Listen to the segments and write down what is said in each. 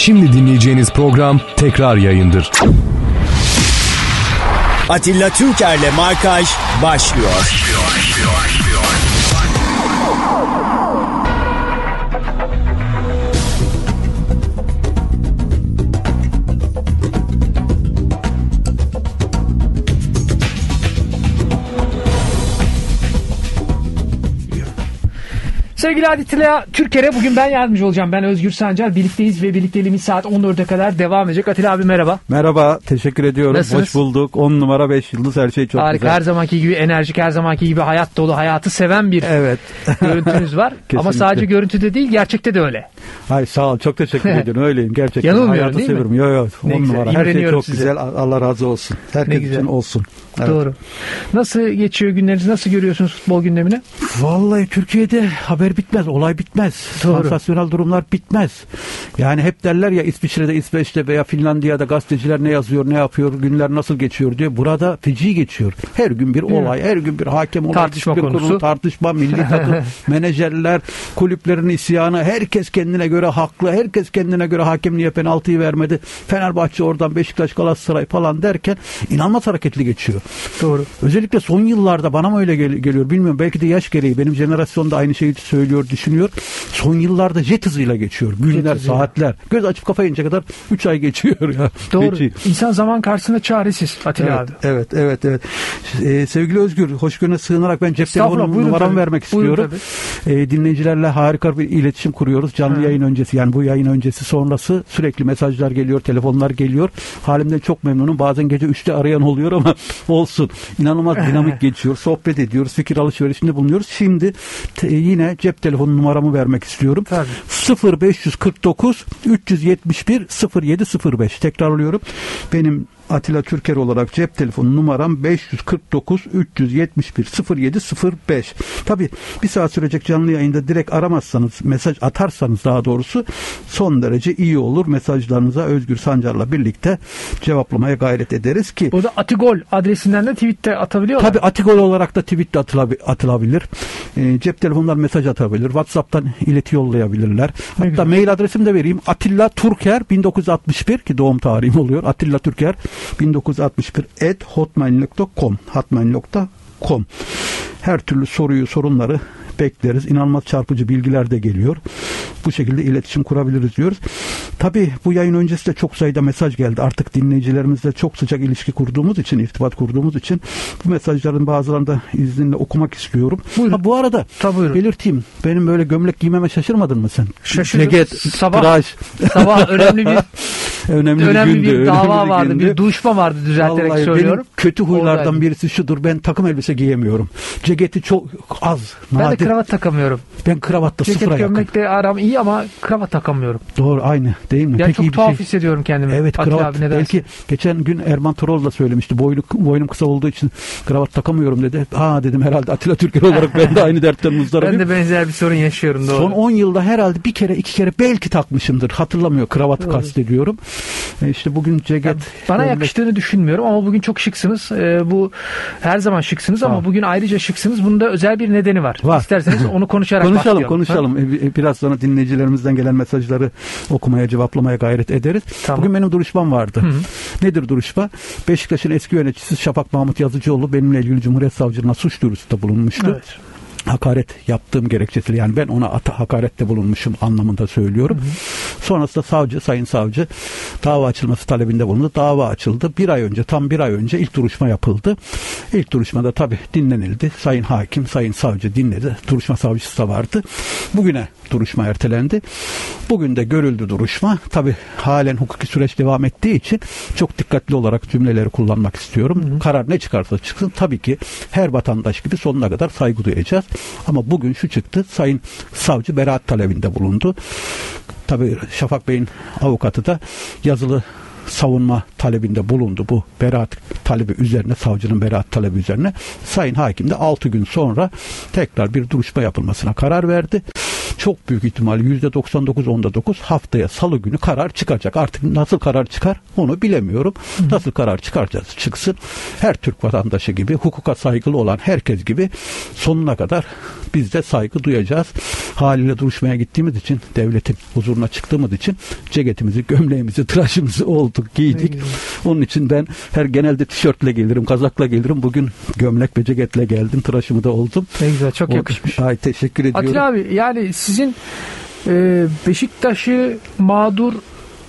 Şimdi dinleyeceğiniz program tekrar yayındır. Atilla Türker'le Markaj başlıyor. başlıyor. Sevgili Atilla Türker'e bugün ben yardımcı olacağım. Ben Özgür Sancar. Birlikteyiz ve birlikteliğimiz saat 14'e kadar devam edecek. Atilla abi merhaba. Merhaba. Teşekkür ediyorum. Nasılsınız? Hoş bulduk. 10 numara 5 yıldız her şey çok Harika. güzel. Her zamanki gibi enerjik, her zamanki gibi hayat dolu, hayatı seven bir Evet. görüntünüz var. Ama sadece görüntüde değil, gerçekte de öyle. Hay sağ ol. Çok teşekkür ediyorum. Öyleyim gerçekten. Yanılmıyorum, Hayatı değil mi? seviyorum. Yok yok. Ne 10 güzel, numara. Her şey çok size. güzel. Allah razı olsun. Herkes güzel. için olsun. Evet. Doğru. Nasıl geçiyor günleriniz? Nasıl görüyorsunuz futbol gündemini? Vallahi Türkiye'de haber bitmez, olay bitmez. Doğru. Sansasyonel durumlar bitmez. Yani hep derler ya İsviçre'de, İsveç'te veya Finlandiya'da gazeteciler ne yazıyor, ne yapıyor, günler nasıl geçiyor diye. Burada feci geçiyor. Her gün bir olay, her gün bir hakem olay, Tartışma bir konusu. tartışma, milli takım, menajerler, kulüplerin isyanı, herkes kendine göre haklı, herkes kendine göre hakem niye penaltıyı vermedi, Fenerbahçe oradan Beşiktaş, Galatasaray falan derken inanılmaz hareketli geçiyor. Doğru. Özellikle son yıllarda bana mı öyle gel- geliyor bilmiyorum. Belki de yaş gereği benim jenerasyon da aynı şeyi söylüyor, düşünüyor. Son yıllarda jet hızıyla geçiyor. Günler, saatler. Göz açıp kapayınca kadar 3 ay geçiyor ya. Doğru. Feci. İnsan zaman karşısında çaresiz Atilla Evet, abi. evet, evet, evet. Ee, sevgili Özgür, hoşgörüne sığınarak ben cep telefonu buyurun numaramı vermek Buyurun istiyorum. Ee, dinleyicilerle harika bir iletişim kuruyoruz. Canlı. Yayın öncesi yani bu yayın öncesi sonrası sürekli mesajlar geliyor, telefonlar geliyor. Halimden çok memnunum. Bazen gece 3'te arayan oluyor ama olsun. İnanılmaz dinamik geçiyor. Sohbet ediyoruz, fikir alışverişinde bulunuyoruz. Şimdi yine cep telefonu numaramı vermek istiyorum. Tabii. 0549 371 0705 tekrarlıyorum. Benim Atilla Türker olarak cep telefonu numaram 549 371 0705. Tabi bir saat sürecek canlı yayında direkt aramazsanız mesaj atarsanız daha doğrusu son derece iyi olur. Mesajlarınıza Özgür Sancar'la birlikte cevaplamaya gayret ederiz ki Burada Atigol adresinden de tweette atabiliyorlar. Tabi Atigol olarak da tweet de atılabi- atılabilir. Ee, cep telefonlar mesaj atabilir. WhatsApp'tan ileti yollayabilirler. Hatta mail adresimi de vereyim. Atilla Türker 1961 ki doğum tarihim oluyor. Atilla Türker 1961 at hotmail.com hotmail.com her türlü soruyu, sorunları bekleriz. İnanılmaz çarpıcı bilgiler de geliyor. Bu şekilde iletişim kurabiliriz diyoruz. Tabii bu yayın öncesi de çok sayıda mesaj geldi. Artık dinleyicilerimizle çok sıcak ilişki kurduğumuz için, irtibat kurduğumuz için bu mesajların bazılarını da izninle okumak istiyorum. Buyurun. Ha, bu arada Tabii buyurun. belirteyim. Benim böyle gömlek giymeme şaşırmadın mı sen? Şaşırdım. Ceket, Sabah- tıraş. Sabah önemli bir önemli, önemli gündü, bir önemli dava vardı. gündü. Bir duşma vardı düzelterek Vallahi söylüyorum. Kötü huylardan birisi şudur. Ben takım elbise giyemiyorum. Ceketi çok az. Ben de kravat takamıyorum. Ben kravatta Ceket sıfıra yakın. gömlekle aram iyi ama kravat takamıyorum. Doğru aynı değil mi? Yani Peki çok iyi tuhaf şey. hissediyorum kendimi. Evet Atilla kravat. abi? Belki geçen gün Erman Torol da söylemişti. Boylu, boynum kısa olduğu için kravat takamıyorum dedi. Ha dedim herhalde Atilla Türker olarak ben de aynı dertten muzdaribim. Ben de benzer bir sorun yaşıyorum doğru. Son 10 yılda herhalde bir kere iki kere belki takmışımdır. Hatırlamıyor. Kravatı Doğru. kastediyorum. E işte bugün ceket. Bana gömlek- yakıştığını düşünmüyorum ama bugün çok şıksınız. Ee, bu her zaman şıksınız ama bugün ayrıca şıksınız. Bunun da özel bir nedeni var. Var. İsterseniz onu konuşarak Konuşalım başlayalım. konuşalım. E, bi- Biraz sonra dinleyicilerimizden gelen mesajları okumaya cevaplamaya gayret ederiz. Tamam. Bugün benim duruşmam vardı. Nedir duruşma? Beşiktaş'ın eski yöneticisi Şafak Mahmut Yazıcıoğlu benimle ilgili Cumhuriyet Savcılığına suç duyurusunda bulunmuştu. Evet. Hakaret yaptığım gerekçesiyle yani ben ona ata hakarette bulunmuşum anlamında söylüyorum. Sonrasında savcı, sayın savcı dava açılması talebinde bulundu. Dava açıldı. Bir ay önce, tam bir ay önce ilk duruşma yapıldı. İlk duruşmada tabii dinlenildi. Sayın hakim, sayın savcı dinledi. Duruşma savcısı da vardı. Bugüne duruşma ertelendi. Bugün de görüldü duruşma. Tabii halen hukuki süreç devam ettiği için çok dikkatli olarak cümleleri kullanmak istiyorum. Karar ne çıkarsa çıksın tabii ki her vatandaş gibi sonuna kadar saygı duyacağız. Ama bugün şu çıktı. Sayın savcı beraat talebinde bulundu. Tabii Şafak Bey'in avukatı da yazılı savunma talebinde bulundu bu beraat talebi üzerine savcının beraat talebi üzerine sayın hakim de 6 gün sonra tekrar bir duruşma yapılmasına karar verdi. Çok büyük ihtimal %99 onda 9 haftaya salı günü karar çıkacak. Artık nasıl karar çıkar onu bilemiyorum. Nasıl karar çıkaracağız çıksın. Her Türk vatandaşı gibi hukuka saygılı olan herkes gibi sonuna kadar biz de saygı duyacağız. Haliyle duruşmaya gittiğimiz için devletin huzuruna çıktığımız için ceketimizi, gömleğimizi, tıraşımızı olduk, giydik. Onun için ben her genelde tişörtle gelirim, kazakla gelirim. Bugün gömlek ve ceketle geldim. Tıraşımı da oldum. Ne güzel çok yakışmış. Ay teşekkür ediyorum. Atilla abi yani sizin e, Beşiktaş'ı mağdur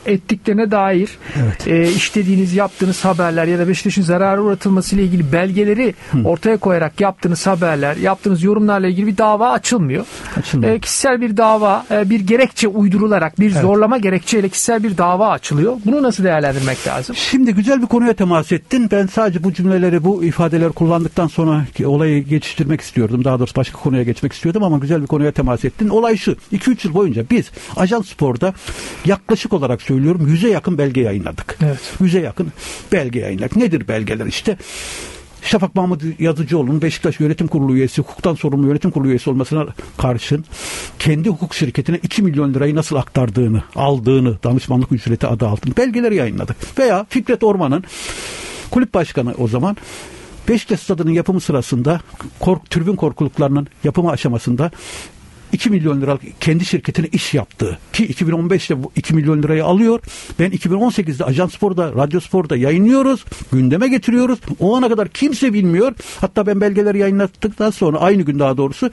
ettiklerine dair Evet. e, işlediğiniz yaptığınız haberler ya da Beşiktaş'ın zarara uğratılması ile ilgili belgeleri ortaya koyarak yaptığınız haberler, yaptığınız yorumlarla ilgili bir dava açılmıyor. Açılmıyor. E, kişisel bir dava, e, bir gerekçe uydurularak, bir zorlama gerekçeyle kişisel bir dava açılıyor. Bunu nasıl değerlendirmek lazım? Şimdi güzel bir konuya temas ettin. Ben sadece bu cümleleri, bu ifadeleri kullandıktan sonra olayı geçiştirmek istiyordum. Daha doğrusu başka konuya geçmek istiyordum ama güzel bir konuya temas ettin. Olay şu. 2-3 yıl boyunca biz Ajans Spor'da yaklaşık olarak söylüyorum yüze yakın belge yayınladık. Evet. Yüze yakın belge yayınladık. Nedir belgeler işte? Şafak Mahmut Yazıcıoğlu'nun Beşiktaş Yönetim Kurulu üyesi, hukuktan sorumlu yönetim kurulu üyesi olmasına karşın kendi hukuk şirketine 2 milyon lirayı nasıl aktardığını, aldığını, danışmanlık ücreti adı altında belgeleri yayınladık. Veya Fikret Orman'ın kulüp başkanı o zaman Beşiktaş stadının yapımı sırasında kork, tribün korkuluklarının yapımı aşamasında 2 milyon lira kendi şirketine iş yaptı. Ki 2015'te bu 2 milyon lirayı alıyor. Ben 2018'de Ajans Spor'da, Radyo Spor'da yayınlıyoruz. Gündeme getiriyoruz. O ana kadar kimse bilmiyor. Hatta ben belgeleri yayınlattıktan sonra aynı gün daha doğrusu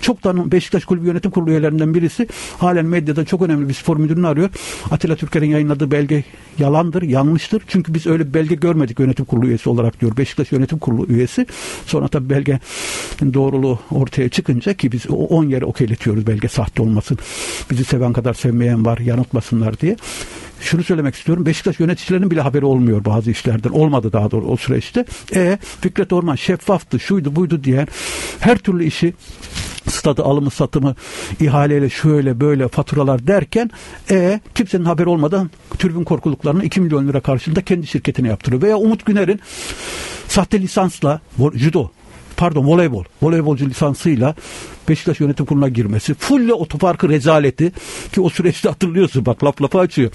çoktan Beşiktaş Kulübü Yönetim Kurulu üyelerinden birisi halen medyada çok önemli bir spor müdürünü arıyor. Atilla Türker'in yayınladığı belge yalandır, yanlıştır. Çünkü biz öyle bir belge görmedik yönetim kurulu üyesi olarak diyor. Beşiktaş Yönetim Kurulu üyesi. Sonra tabii belge doğruluğu ortaya çıkınca ki biz o 10 yere okeyletiyoruz belge sahte olmasın. Bizi seven kadar sevmeyen var yanıltmasınlar diye. Şunu söylemek istiyorum. Beşiktaş yöneticilerinin bile haberi olmuyor bazı işlerden. Olmadı daha doğrusu o süreçte. E Fikret Orman şeffaftı, şuydu buydu diyen her türlü işi stadı alımı satımı ihaleyle şöyle böyle faturalar derken e kimsenin haberi olmadan tribün korkuluklarını 2 milyon lira karşılığında kendi şirketine yaptırıyor. Veya Umut Güner'in sahte lisansla judo pardon voleybol voleybolcu lisansıyla Beşiktaş yönetim kuruluna girmesi fulle otoparkı rezaleti ki o süreçte hatırlıyorsun bak laf lafı açıyor.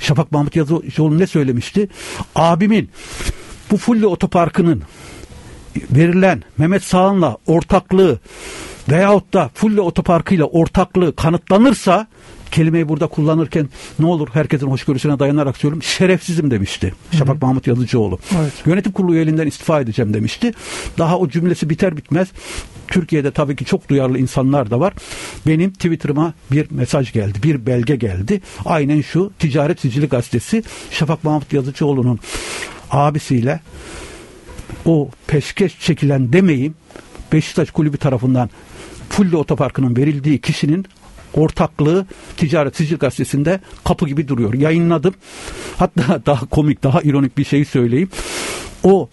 Şafak Mahmut Yazıcıoğlu ne söylemişti? Abimin bu fulle otoparkının verilen Mehmet Sağan'la ortaklığı veyahut da Fulle Otoparkı'yla ortaklığı kanıtlanırsa kelimeyi burada kullanırken ne olur herkesin hoşgörüsüne dayanarak söylüyorum şerefsizim demişti. Şafak Mahmut Yazıcıoğlu. Evet. Yönetim kurulu üyeliğinden istifa edeceğim demişti. Daha o cümlesi biter bitmez Türkiye'de tabii ki çok duyarlı insanlar da var. Benim Twitter'ıma bir mesaj geldi. Bir belge geldi. Aynen şu Ticaret Sicili Gazetesi Şafak Mahmut Yazıcıoğlu'nun abisiyle o peşkeş çekilen demeyim Beşiktaş Kulübü tarafından Fulle Otoparkı'nın verildiği kişinin ortaklığı Ticaret Sicil Gazetesi'nde kapı gibi duruyor. Yayınladım. Hatta daha komik, daha ironik bir şey söyleyeyim. O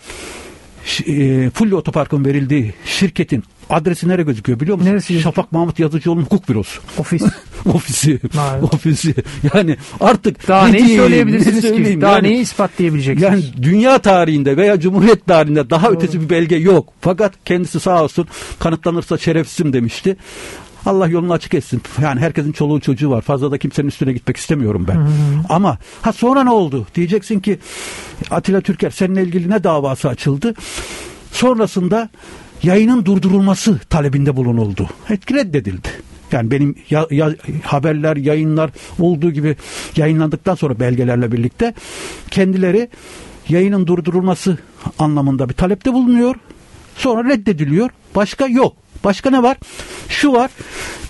e, Fulle Otopark'ın verildiği şirketin adresi nereye gözüküyor biliyor musun? Neresi? Şafak Mahmut Yazıcıoğlu'nun hukuk bürosu. Ofis. ofisi. Vay. ofisi. Yani artık Daha ne neyi söyleyebilirsiniz ne ki? Daha Yani- neyi ispatlayabileceksiniz? yani dünya tarihinde veya Cumhuriyet tarihinde daha ötesi bir belge yok. Fakat kendisi sağ olsun kanıtlanırsa şerefsizim demişti. Allah yolunu açık etsin. Yani herkesin çoluğu çocuğu var. Fazla da kimsenin üstüne gitmek istemiyorum ben. Ama ha sonra ne oldu? Diyeceksin ki Atilla Türker seninle ilgili ne davası açıldı? Sonrasında yayının durdurulması talebinde bulunuldu. Etki reddedildi. Yani benim ya, ya- haberler, yayınlar olduğu gibi yayınlandıktan sonra belgelerle birlikte kendileri yayının durdurulması anlamında bir talepte bulunuyor. Sonra reddediliyor. Başka yok. Başka ne var? Şu var.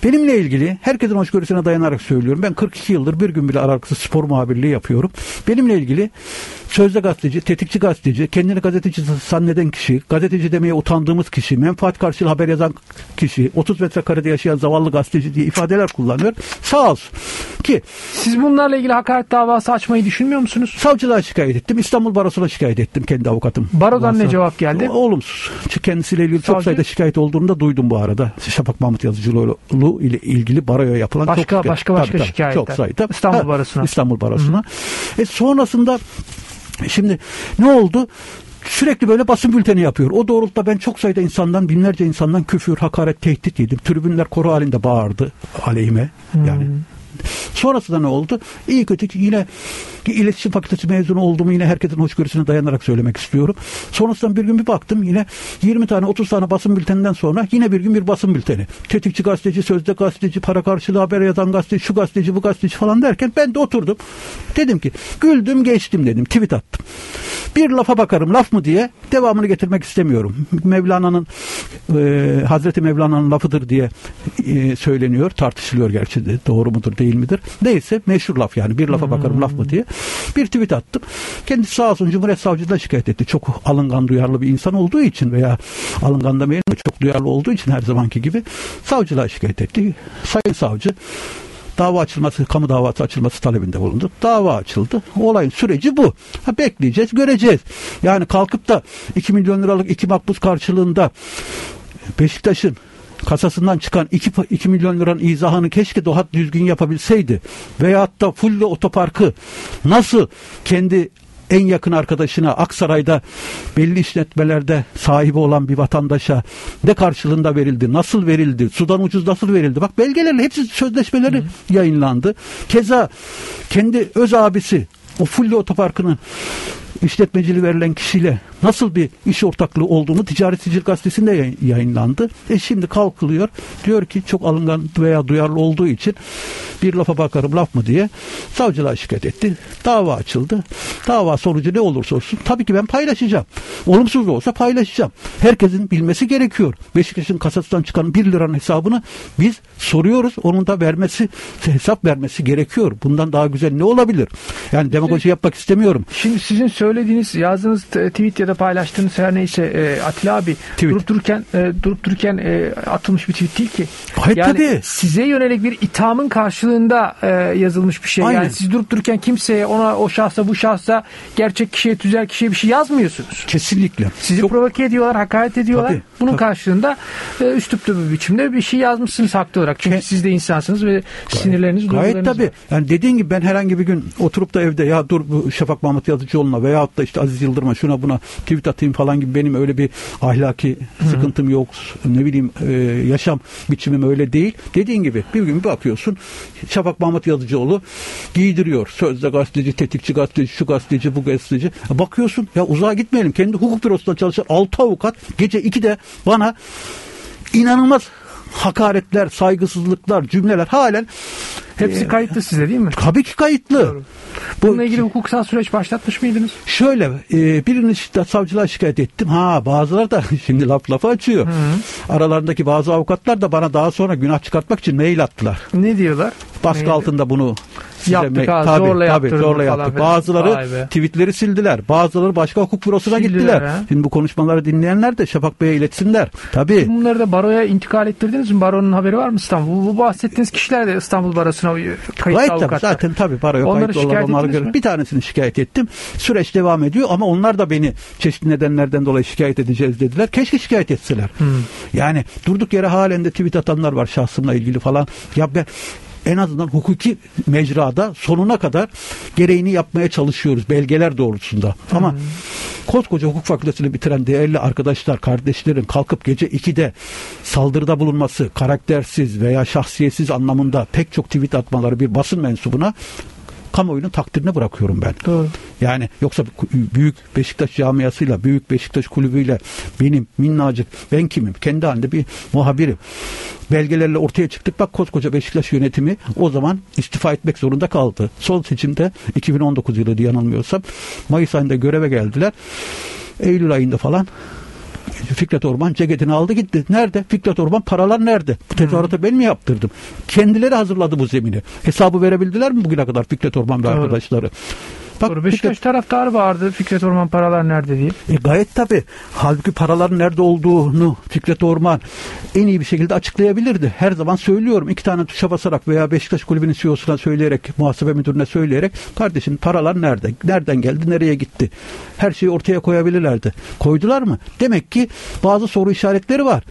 Benimle ilgili herkesin hoşgörüsüne dayanarak söylüyorum. Ben 42 yıldır bir gün bile aralıksız spor muhabirliği yapıyorum. Benimle ilgili sözde gazeteci, tetikçi gazeteci, kendini gazeteci zanneden kişi, gazeteci demeye utandığımız kişi, menfaat karşılığı haber yazan kişi, 30 metrekarede yaşayan zavallı gazeteci diye ifadeler kullanıyor. Sağ olsun. Ki Siz bunlarla ilgili hakaret davası açmayı düşünmüyor musunuz? savcılığa şikayet ettim. İstanbul Barosu'na şikayet ettim kendi avukatım. Barodan ne cevap geldi? Olumsuz. Kendisiyle ilgili çok Savcı? sayıda şikayet olduğunu da duydum bu arada. Şafak Mahmut Yazıcıoğlu ile ilgili baroya yapılan Başka- çok şikayet. başka başka şikayetler. Çok sayıda. İstanbul Ha, Barosu'na. İstanbul Barosu'na. E sonrasında şimdi ne oldu? sürekli böyle basın bülteni yapıyor. O doğrultuda ben çok sayıda insandan, binlerce insandan küfür, hakaret, tehdit yedim. Tribünler koro halinde bağırdı aleyhime. Yani Sonrasında ne oldu? İyi kötü yine iletişim fakültesi mezunu olduğumu yine herkesin hoşgörüsüne dayanarak söylemek istiyorum. Sonrasında bir gün bir baktım yine 20 tane 30 tane basın bülteninden sonra yine bir gün bir basın bülteni. Tetikçi gazeteci, sözde gazeteci, para karşılığı haber yazan gazeteci, şu gazeteci, bu gazeteci falan derken ben de oturdum. Dedim ki güldüm geçtim dedim. Tweet attım. Bir lafa bakarım laf mı diye devamını getirmek istemiyorum. Mevlana'nın e, Hazreti Mevlana'nın lafıdır diye e, söyleniyor. Tartışılıyor gerçi de doğru mudur değil midir? Neyse meşhur laf yani bir lafa bakarım laf mı diye. Bir tweet attım. Kendisi sağ olsun Cumhuriyet Savcılığına şikayet etti. Çok alıngan duyarlı bir insan olduğu için veya alıngan de çok duyarlı olduğu için her zamanki gibi savcılığa şikayet etti. Sayın savcı dava açılması, kamu davası açılması talebinde bulundu. Dava açıldı. Olayın süreci bu. Ha, bekleyeceğiz, göreceğiz. Yani kalkıp da 2 milyon liralık iki makbuz karşılığında Beşiktaş'ın kasasından çıkan 2, 2 milyon liranın izahını keşke Dohat düzgün yapabilseydi. Veyahut da Fulle Otoparkı nasıl kendi en yakın arkadaşına Aksaray'da belli işletmelerde sahibi olan bir vatandaşa ne karşılığında verildi, nasıl verildi, sudan ucuz nasıl verildi. Bak belgelerle hepsi sözleşmeleri Hı. yayınlandı. Keza kendi öz abisi o Fulle Otoparkı'nın işletmeciliği verilen kişiyle nasıl bir iş ortaklığı olduğunu Ticaret Sicil Gazetesi'nde yayınlandı. E şimdi kalkılıyor. Diyor ki çok alıngan veya duyarlı olduğu için bir lafa bakarım laf mı diye savcılığa şikayet etti. Dava açıldı. Dava sonucu ne olursa olsun tabii ki ben paylaşacağım. Olumsuz da olsa paylaşacağım. Herkesin bilmesi gerekiyor. Beşiktaş'ın kasasından çıkan 1 liranın hesabını biz soruyoruz. Onun da vermesi, hesap vermesi gerekiyor. Bundan daha güzel ne olabilir? Yani demagoji yapmak istemiyorum. Şimdi sizin söylediğiniz, yazdığınız tweet ya da paylaştığınız her neyse e, Atilla abi tweet. durup dururken e, durup dururken e, atılmış bir tweet değil ki. Hayır yani tabii. size yönelik bir ithamın karşılığında e, yazılmış bir şey. Aynen. Yani siz durup dururken kimseye ona o şahsa bu şahsa gerçek kişiye tüzel kişiye bir şey yazmıyorsunuz. Kesinlikle. Sizi Çok... provoke ediyorlar, hakaret ediyorlar. Tabii, Bunun tabii. karşılığında e, üstüptü bir biçimde bir şey yazmışsınız haklı olarak. Çünkü Ke... siz de insansınız ve gayet, sinirleriniz, Gayet tabii. Var. Yani dediğin gibi ben herhangi bir gün oturup da evde ya dur bu Şafak Mahmut Yazıcıoğlu'na veyahut da işte Aziz Yıldırım'a şuna buna tweet atayım falan gibi benim öyle bir ahlaki Hı-hı. sıkıntım yok. Ne bileyim e, yaşam biçimim öyle değil. Dediğin gibi bir gün bir bakıyorsun Şafak Mahmut Yazıcıoğlu giydiriyor. Sözde gazeteci, tetikçi gazeteci, şu gazeteci, bu gazeteci. Bakıyorsun ya uzağa gitmeyelim. Kendi hukuk bürosunda çalışan 6 avukat gece 2'de bana inanılmaz hakaretler, saygısızlıklar, cümleler halen hepsi e, kayıtlı size değil mi? Tabii ki kayıtlı. Doğru. Bununla ilgili hukuksal süreç başlatmış mıydınız? Şöyle e, birini de savcılığa şikayet ettim. Ha bazıları da şimdi laf lafı açıyor. Hı hı. Aralarındaki bazı avukatlar da bana daha sonra günah çıkartmak için mail attılar. Ne diyorlar? Baskı Neydi? altında bunu yaptık ha, tabii, zorla tabii, zorla yaptık. Bazıları tweetleri sildiler. Bazıları başka hukuk bürosuna Sildiler, gittiler. Ha. Şimdi bu konuşmaları dinleyenler de Şafak Bey'e iletsinler. Tabii. Bunları da baroya intikal ettirdiniz mi? Baronun haberi var mı İstanbul? Bu bahsettiğiniz kişiler de İstanbul Barosu'na kayıtlı Gayet avukatlar. Zaten tabii baroya Onları kayıtlı onları göre. Bir tanesini şikayet ettim. Süreç devam ediyor ama onlar da beni çeşitli nedenlerden dolayı şikayet edeceğiz dediler. Keşke şikayet etseler. Hmm. Yani durduk yere halen de tweet atanlar var şahsımla ilgili falan. Ya ben en azından hukuki mecrada sonuna kadar gereğini yapmaya çalışıyoruz belgeler doğrultusunda. Hmm. Ama koskoca hukuk fakültesini bitiren değerli arkadaşlar, kardeşlerin kalkıp gece 2'de saldırıda bulunması, karaktersiz veya şahsiyetsiz anlamında pek çok tweet atmaları bir basın mensubuna kamuoyunun takdirine bırakıyorum ben. Doğru. Yani yoksa büyük Beşiktaş camiasıyla, büyük Beşiktaş kulübüyle benim minnacık ben kimim? Kendi halinde bir muhabirim. Belgelerle ortaya çıktık. Bak koskoca Beşiktaş yönetimi o zaman istifa etmek zorunda kaldı. Son seçimde 2019 yılı diye yanılmıyorsam Mayıs ayında göreve geldiler. Eylül ayında falan Fikret Orman ceketini aldı gitti. Nerede? Fikret Orman paralar nerede? Bu tezahüratı ben mi yaptırdım? Kendileri hazırladı bu zemini. Hesabı verebildiler mi bugüne kadar Fikret Orman ve Doğru. arkadaşları? Bak, Doğru. Beşiktaş Fikret... taraftarı vardı. Fikret Orman paralar nerede diye. E, gayet tabi. Halbuki paraların nerede olduğunu Fikret Orman en iyi bir şekilde açıklayabilirdi. Her zaman söylüyorum. iki tane tuşa basarak veya Beşiktaş kulübünün CEO'suna söyleyerek, muhasebe müdürüne söyleyerek kardeşim paralar nerede? Nereden geldi? Nereye gitti? Her şeyi ortaya koyabilirlerdi. Koydular mı? Demek ki bazı soru işaretleri var.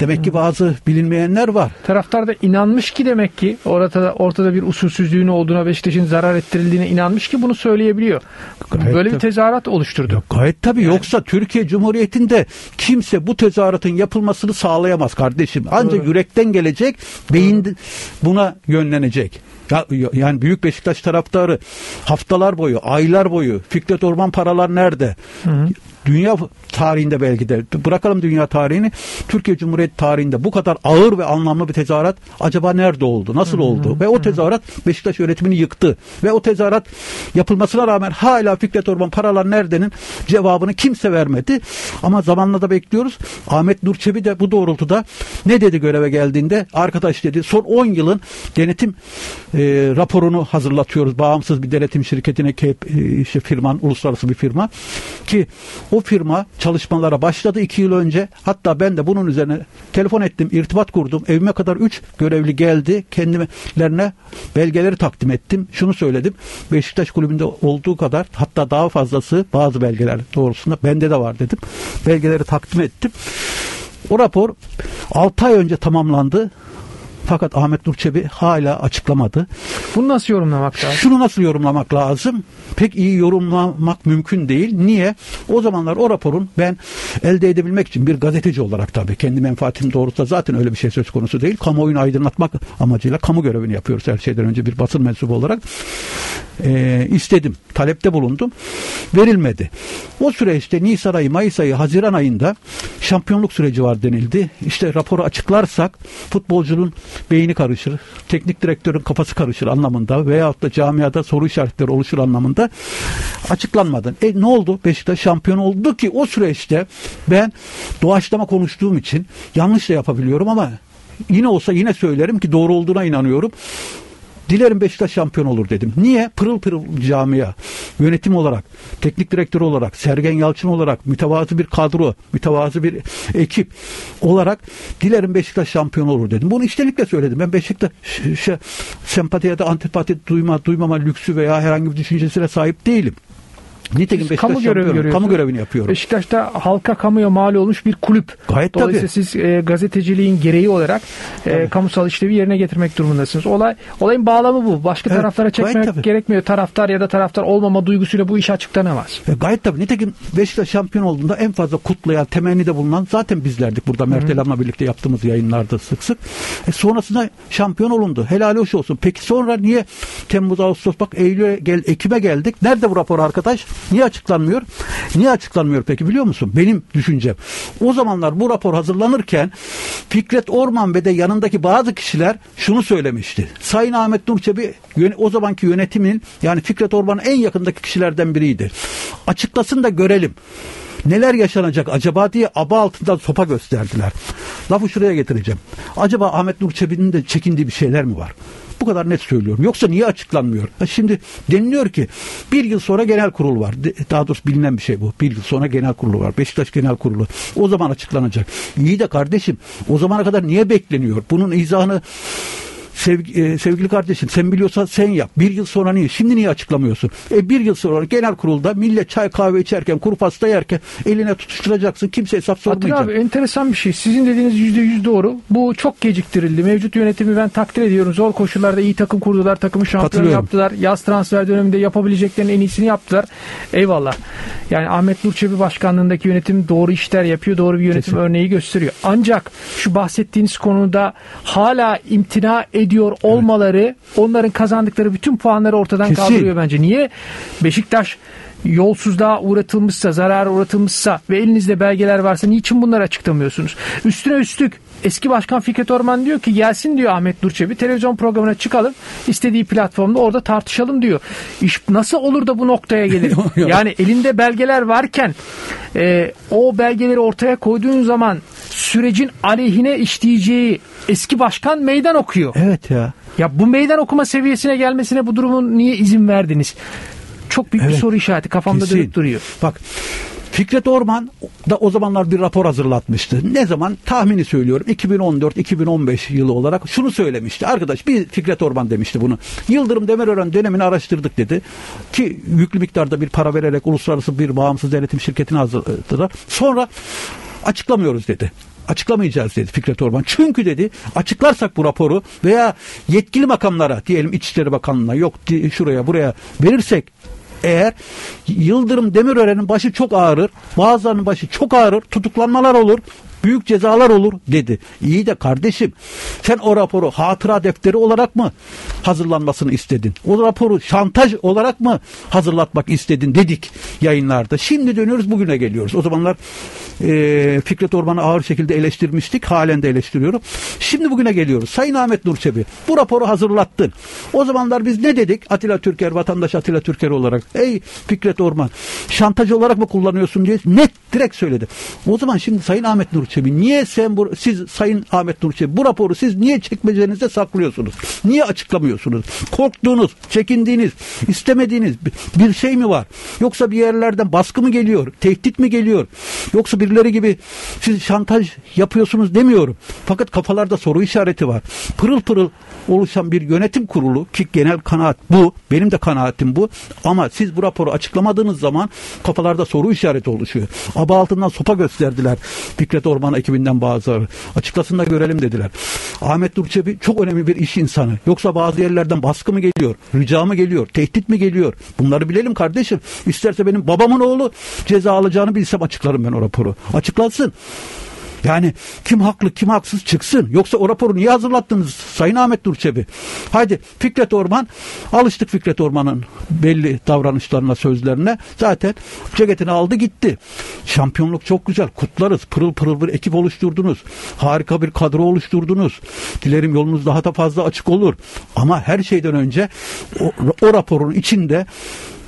Demek ki bazı bilinmeyenler var. Taraftar da inanmış ki demek ki ortada ortada bir usulsüzlüğün olduğuna Beşiktaş'ın zarar ettirildiğine inanmış ki bunu söyleyebiliyor. Gayet Böyle bir tabii. tezahürat oluşturdu. Gayet tabii yoksa Türkiye Cumhuriyeti'nde kimse bu tezahüratın yapılmasını sağlayamaz kardeşim. Ancak Doğru. yürekten gelecek, beyin buna yönlenecek. Ya, yani Büyük Beşiktaş taraftarı haftalar boyu, aylar boyu Fikret Orman paralar nerede? Dünya tarihinde belki de bırakalım dünya tarihini Türkiye Cumhuriyeti tarihinde bu kadar ağır ve anlamlı bir tezahürat acaba nerede oldu? Nasıl oldu? Ve o tezahürat Beşiktaş yönetimini yıktı. Ve o tezahürat yapılmasına rağmen hala Fikret Orman paralar neredenin cevabını kimse vermedi. Ama zamanla da bekliyoruz. Ahmet Nur Çebi de bu doğrultuda ne dedi göreve geldiğinde? Arkadaş dedi son 10 yılın denetim e, raporunu hazırlatıyoruz. Bağımsız bir denetim şirketine ki e, işte firman uluslararası bir firma ki o firma çalışmalara başladı 2 yıl önce. Hatta ben de bunun üzerine telefon ettim, irtibat kurdum. Evime kadar 3 görevli geldi. Kendilerine belgeleri takdim ettim. Şunu söyledim. Beşiktaş kulübünde olduğu kadar hatta daha fazlası bazı belgeler doğrusunda bende de var dedim. Belgeleri takdim ettim. O rapor 6 ay önce tamamlandı. Fakat Ahmet Nur Çebi hala açıklamadı. Bunu nasıl yorumlamak lazım? Şunu nasıl yorumlamak lazım? Pek iyi yorumlamak mümkün değil. Niye? O zamanlar o raporun ben elde edebilmek için bir gazeteci olarak tabii kendi menfaatim doğrultusunda zaten öyle bir şey söz konusu değil. Kamuoyunu aydınlatmak amacıyla kamu görevini yapıyoruz her şeyden önce bir basın mensubu olarak. Ee, istedim. Talepte bulundum. Verilmedi. O süreçte Nisan ayı, Mayıs ayı, Haziran ayında şampiyonluk süreci var denildi. İşte raporu açıklarsak futbolcunun beyni karışır, teknik direktörün kafası karışır anlamında veyahut da camiada soru işaretleri oluşur anlamında açıklanmadı. E ne oldu? Beşiktaş şampiyon oldu ki o süreçte ben doğaçlama konuştuğum için yanlış da yapabiliyorum ama yine olsa yine söylerim ki doğru olduğuna inanıyorum. Dilerim Beşiktaş şampiyon olur dedim. Niye? Pırıl pırıl camia, yönetim olarak, teknik direktör olarak, Sergen Yalçın olarak, mütevazı bir kadro, mütevazı bir ekip olarak dilerim Beşiktaş şampiyon olur dedim. Bunu içtenlikle söyledim. Ben Beşiktaş şey, sempati ya da antipati duyma, duymama lüksü veya herhangi bir düşüncesine sahip değilim. Nitekim Beşiktaş kamu görevi. Kamu görevini yapıyorum. Beşiktaş'ta halka kamuya mal olmuş bir kulüp. Gayet Dolayısıyla tabii. siz e, gazeteciliğin gereği olarak e, kamusal işlevi yerine getirmek durumundasınız. Olay olayın bağlamı bu. Başka Evet, taraflara çekmek tabii. gerekmiyor. Taraftar ya da taraftar olmama duygusuyla bu iş açıklanamaz. E, gayet tabii. Nitekim Beşiktaş şampiyon olduğunda en fazla kutlayan, temenni de bulunan zaten bizlerdik. Burada Mert Elam'la birlikte yaptığımız yayınlarda sık sık. E, sonrasında şampiyon olundu. Helal hoş olsun. Peki sonra niye Temmuz, Ağustos bak Eylül'e gel, Ekim'e geldik. Nerede bu rapor arkadaş? Niye açıklanmıyor? Niye açıklanmıyor peki biliyor musun? Benim düşüncem. O zamanlar bu rapor hazırlanırken Fikret Orman ve de yanındaki bazı kişiler şunu söylemişti. Sayın Ahmet Nur Çebi yöne- o zamanki yönetimin yani Fikret Orman'ın en yakındaki kişilerden biriydi. Açıklasın da görelim. Neler yaşanacak acaba diye aba altından sopa gösterdiler. Lafı şuraya getireceğim. Acaba Ahmet Nur Çebi'nin de çekindiği bir şeyler mi var? Bu kadar net söylüyorum. Yoksa niye açıklanmıyor? Ha şimdi deniliyor ki bir yıl sonra genel kurul var. Daha doğrusu bilinen bir şey bu. Bir yıl sonra genel kurulu var. Beşiktaş genel kurulu. O zaman açıklanacak. İyi de kardeşim o zamana kadar niye bekleniyor? Bunun izahını Sevgi- e, sevgili kardeşim sen biliyorsan sen yap. Bir yıl sonra niye? Şimdi niye açıklamıyorsun? E bir yıl sonra genel kurulda millet çay kahve içerken kuru pasta yerken eline tutuşturacaksın. Kimse hesap Atilla sormayacak. abi enteresan bir şey. Sizin dediğiniz yüzde yüz doğru. Bu çok geciktirildi. Mevcut yönetimi ben takdir ediyorum. Zor koşullarda iyi takım kurdular. Takımı şampiyon yaptılar. Yaz transfer döneminde yapabileceklerinin en iyisini yaptılar. Eyvallah. Yani Ahmet Nur Çebi başkanlığındaki yönetim doğru işler yapıyor. Doğru bir yönetim Kesin. örneği gösteriyor. Ancak şu bahsettiğiniz konuda hala imtina ediyor olmaları onların kazandıkları bütün puanları ortadan Kesin. kaldırıyor bence. Niye? Beşiktaş yolsuzluğa uğratılmışsa, zarar uğratılmışsa ve elinizde belgeler varsa niçin bunları açıklamıyorsunuz? Üstüne üstlük eski başkan Fikret Orman diyor ki gelsin diyor Ahmet Durçebi televizyon programına çıkalım istediği platformda orada tartışalım diyor. İş nasıl olur da bu noktaya gelir? yani elinde belgeler varken e, o belgeleri ortaya koyduğun zaman sürecin aleyhine işleyeceği eski başkan meydan okuyor. Evet ya. Ya bu meydan okuma seviyesine gelmesine bu durumun niye izin verdiniz? Çok büyük bir Evet. soru işareti kafamda Kesin. dönüp duruyor. Bak Fikret Orman da o zamanlar bir rapor hazırlatmıştı. Ne zaman? Tahmini söylüyorum. 2014-2015 yılı olarak şunu söylemişti. Arkadaş bir Fikret Orman demişti bunu. Yıldırım Demirören dönemini araştırdık dedi. Ki yüklü miktarda bir para vererek uluslararası bir bağımsız denetim şirketini hazırladılar. Sonra açıklamıyoruz dedi. Açıklamayacağız dedi Fikret Orman. Çünkü dedi açıklarsak bu raporu veya yetkili makamlara diyelim İçişleri Bakanlığı'na yok şuraya buraya verirsek eğer Yıldırım Demirören'in başı çok ağrır, bazılarının başı çok ağrır, tutuklanmalar olur, büyük cezalar olur dedi. İyi de kardeşim sen o raporu hatıra defteri olarak mı hazırlanmasını istedin? O raporu şantaj olarak mı hazırlatmak istedin dedik yayınlarda. Şimdi dönüyoruz bugüne geliyoruz. O zamanlar e, Fikret Orman'ı ağır şekilde eleştirmiştik. Halen de eleştiriyorum. Şimdi bugüne geliyoruz. Sayın Ahmet Nurçebi bu raporu hazırlattın. O zamanlar biz ne dedik? Atilla Türker, vatandaş Atilla Türker olarak. Ey Fikret Orman şantaj olarak mı kullanıyorsun diye net direkt söyledi. O zaman şimdi Sayın Ahmet Nurçebi niye sen bu, siz Sayın Ahmet Nurçebi bu raporu siz niye çekmecenizde saklıyorsunuz? Niye açıklamıyorsunuz? Korktuğunuz, çekindiğiniz, istemediğiniz bir şey mi var? Yoksa bir yerlerden baskı mı geliyor? Tehdit mi geliyor? Yoksa birileri gibi siz şantaj yapıyorsunuz demiyorum. Fakat kafalarda soru işareti var. Pırıl pırıl oluşan bir yönetim kurulu ki genel kanaat bu. Benim de kanaatim bu. Ama siz bu raporu açıklamadığınız zaman kafalarda soru işareti oluşuyor. Aba altından sopa gösterdiler. Fikret Orman ekibinden bazıları. Açıklasın da görelim dediler. Ahmet Durçebi çok önemli bir iş insanı. Yoksa bazı yerlerden baskı mı geliyor? Rica mı geliyor? Tehdit mi geliyor? Bunları bilelim kardeşim. İsterse benim babamın oğlu ceza alacağını bilsem açıklarım ben o raporu. Açıklansın. Yani kim haklı kim haksız çıksın. Yoksa o raporu niye hazırlattınız Sayın Ahmet Durçebi? Haydi Fikret Orman alıştık Fikret Orman'ın belli davranışlarına sözlerine. Zaten ceketini aldı gitti. Şampiyonluk çok güzel. Kutlarız. Pırıl pırıl bir ekip oluşturdunuz. Harika bir kadro oluşturdunuz. Dilerim yolunuz daha da fazla açık olur. Ama her şeyden önce o, o raporun içinde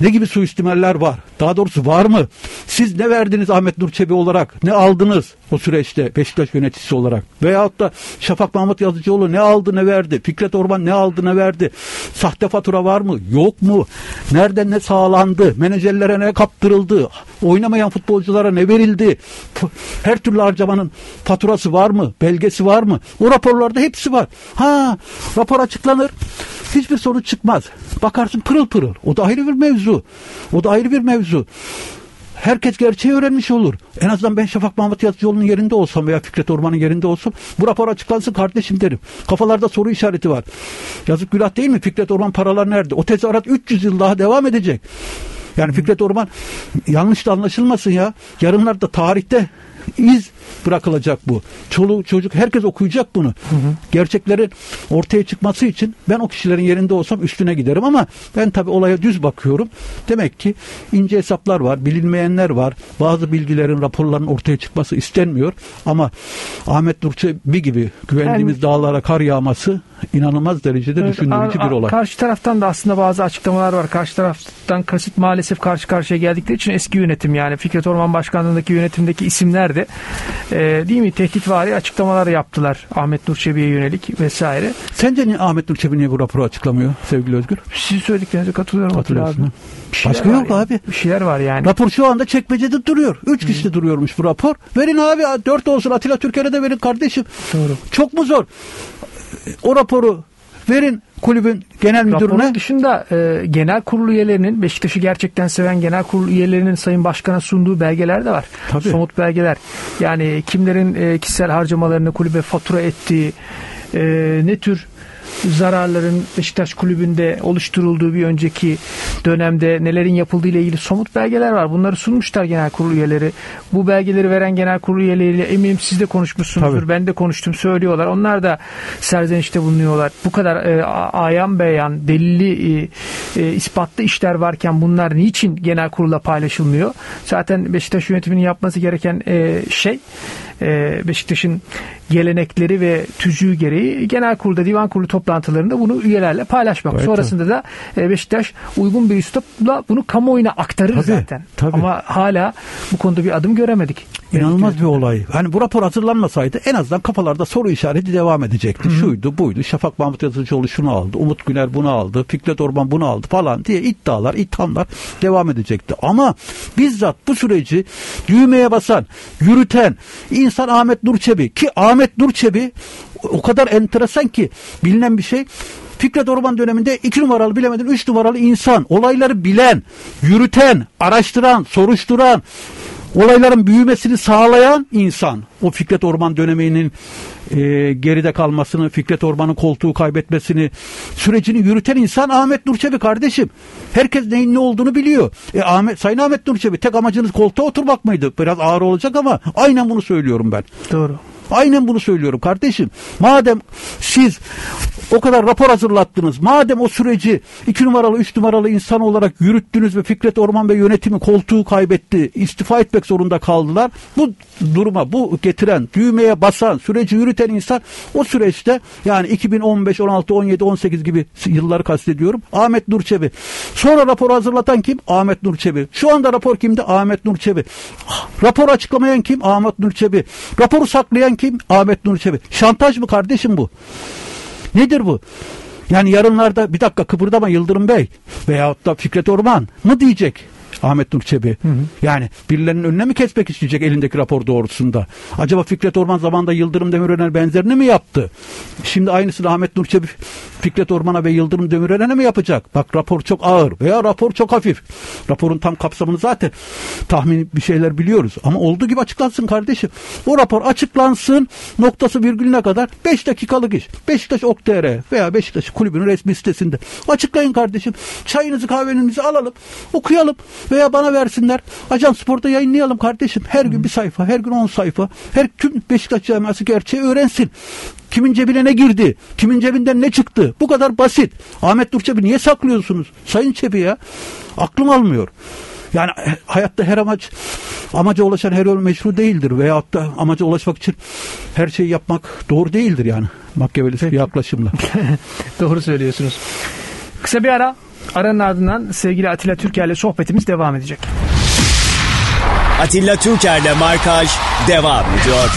ne gibi suistimaller var? Daha doğrusu var mı? Siz ne verdiniz Ahmet Nur Çebi olarak? Ne aldınız o süreçte Beşiktaş yöneticisi olarak? Veyahut da Şafak Mahmut Yazıcıoğlu ne aldı ne verdi? Fikret Orman ne aldı ne verdi? Sahte fatura var mı? Yok mu? Nereden ne sağlandı? Menajerlere ne kaptırıldı? Oynamayan futbolculara ne verildi? Her türlü harcamanın faturası var mı? Belgesi var mı? O raporlarda hepsi var. Ha, rapor açıklanır. Hiçbir sonuç çıkmaz. Bakarsın pırıl pırıl. O da ayrı bir mevzu. O da ayrı bir mevzu. Herkes gerçeği öğrenmiş olur. En azından ben Şafak Mahmut Yazıcıoğlu'nun yerinde olsam veya Fikret Orman'ın yerinde olsam bu rapor açıklansın kardeşim derim. Kafalarda soru işareti var. Yazık günah değil mi? Fikret Orman paralar nerede? O tezahürat 300 yıl daha devam edecek. Yani Fikret Orman yanlış da anlaşılmasın ya. Yarınlarda tarihte iz bırakılacak bu. Çoluk çocuk herkes okuyacak bunu. Hı hı. Gerçeklerin ortaya çıkması için ben o kişilerin yerinde olsam üstüne giderim ama ben tabi olaya düz bakıyorum. Demek ki ince hesaplar var, bilinmeyenler var. Bazı bilgilerin, raporların ortaya çıkması istenmiyor ama Ahmet bir gibi güvendiğimiz yani, dağlara kar yağması inanılmaz derecede evet, düşündürücü bir olay. Karşı taraftan da aslında bazı açıklamalar var. Karşı taraftan kasıt maalesef karşı karşıya geldikleri için eski yönetim yani Fikret Orman Başkanlığı'ndaki yönetimdeki isimler de e, değil mi tehditvari açıklamalar yaptılar Ahmet Nur Çebi'ye yönelik vesaire. Sence niye Ahmet Nur Çebi niye bu raporu açıklamıyor sevgili Özgür? Sizin söylediklerinize katılıyorum. Katılıyorsun. Başka yok yani. abi. Bir şeyler var yani. Rapor şu anda çekmecede duruyor. Üç kişi duruyormuş bu rapor. Verin abi dört olsun Atilla Türker'e de verin kardeşim. Doğru. Çok mu zor? O raporu verin kulübün genel müdürüne. Raporun dışında e, genel kurulu üyelerinin Beşiktaş'ı gerçekten seven genel kurulu üyelerinin Sayın Başkan'a sunduğu belgeler de var. Tabii. Somut belgeler. Yani kimlerin e, kişisel harcamalarını kulübe fatura ettiği, e, ne tür zararların Beşiktaş kulübünde oluşturulduğu bir önceki dönemde nelerin yapıldığı ile ilgili somut belgeler var. Bunları sunmuşlar genel kurulu üyeleri. Bu belgeleri veren genel kurulu üyeleriyle eminim siz de konuşmuşsunuzdur. Tabii. Ben de konuştum söylüyorlar. Onlar da serzenişte bulunuyorlar. Bu kadar e, ayan beyan, delilli e, e, ispatlı işler varken bunlar niçin genel kurula paylaşılmıyor? Zaten Beşiktaş yönetiminin yapması gereken e, şey e, Beşiktaş'ın gelenekleri ve tüzüğü gereği genel kurulda divan kurulu toplantılarında bunu üyelerle paylaşmak. Evet, Sonrasında da e, Beşiktaş uygun bir üslupla bunu kamuoyuna aktarır tabii, zaten. Tabii. Ama hala bu konuda bir adım göremedik. İnanılmaz bir olay. Hani bu rapor hazırlanmasaydı en azından kafalarda soru işareti devam edecekti. Hı-hı. Şuydu buydu. Şafak Mahmut Yazıcıoğlu şunu aldı. Umut Güner bunu aldı. Fikret Orman bunu aldı falan diye iddialar, ithamlar devam edecekti. Ama bizzat bu süreci düğmeye basan, yürüten insan Ahmet Nurçebi ki Ahmet Nurçebi o kadar enteresan ki bilinen bir şey. Fikret Orman döneminde iki numaralı bilemedin üç numaralı insan, olayları bilen, yürüten, araştıran, soruşturan, olayların büyümesini sağlayan insan. O Fikret Orman döneminin e, geride kalmasını, Fikret Orman'ın koltuğu kaybetmesini, sürecini yürüten insan Ahmet Nurçebi kardeşim. Herkes neyin ne olduğunu biliyor. E, Ahmet, Sayın Ahmet Nurçebi tek amacınız koltuğa oturmak mıydı? Biraz ağır olacak ama aynen bunu söylüyorum ben. Doğru. Aynen bunu söylüyorum kardeşim. Madem siz o kadar rapor hazırlattınız. Madem o süreci iki numaralı, üç numaralı insan olarak yürüttünüz ve Fikret Orman ve yönetimi koltuğu kaybetti. istifa etmek zorunda kaldılar. Bu duruma, bu getiren, düğmeye basan, süreci yürüten insan o süreçte yani 2015, 16, 17, 18 gibi yılları kastediyorum. Ahmet Nurçebi. Sonra rapor hazırlatan kim? Ahmet Nurçebi. Şu anda rapor kimde? Ahmet Nurçebi. Rapor açıklamayan kim? Ahmet Nurçebi. Raporu saklayan kim? Ahmet Nurçebi. Şantaj mı kardeşim bu? Nedir bu? Yani yarınlarda bir dakika kıpırdama Yıldırım Bey veyahut da Fikret Orman mı diyecek? Ahmet Nur Çebi. Hı hı. Yani birilerinin önüne mi kesmek isteyecek elindeki rapor doğrultusunda? Acaba Fikret Orman zamanında Yıldırım Demirören benzerini mi yaptı? Şimdi aynısını Ahmet Nur Çebi Fikret Orman'a ve Yıldırım Demirören'e mi yapacak? Bak rapor çok ağır veya rapor çok hafif. Raporun tam kapsamını zaten tahmin bir şeyler biliyoruz. Ama olduğu gibi açıklansın kardeşim. O rapor açıklansın noktası virgülüne kadar 5 dakikalık iş. Beşiktaş Ok.tr veya Beşiktaş kulübünün resmi sitesinde. Açıklayın kardeşim. Çayınızı kahvenizi alalım. Okuyalım veya bana versinler. Ajan Spor'da yayınlayalım kardeşim. Her gün bir sayfa, her gün on sayfa. Her tüm Beşiktaş camiası gerçeği öğrensin. Kimin cebine ne girdi? Kimin cebinden ne çıktı? Bu kadar basit. Ahmet Durçebi niye saklıyorsunuz? Sayın Çebi ya. Aklım almıyor. Yani hayatta her amaç amaca ulaşan her yol meşru değildir veyahut da amaca ulaşmak için her şeyi yapmak doğru değildir yani. Makyavelist bir yaklaşımla. doğru söylüyorsunuz. Kısa bir ara Aranın ardından sevgili Atilla Türker'le sohbetimiz devam edecek. Atilla Türker'le Markaj devam ediyor.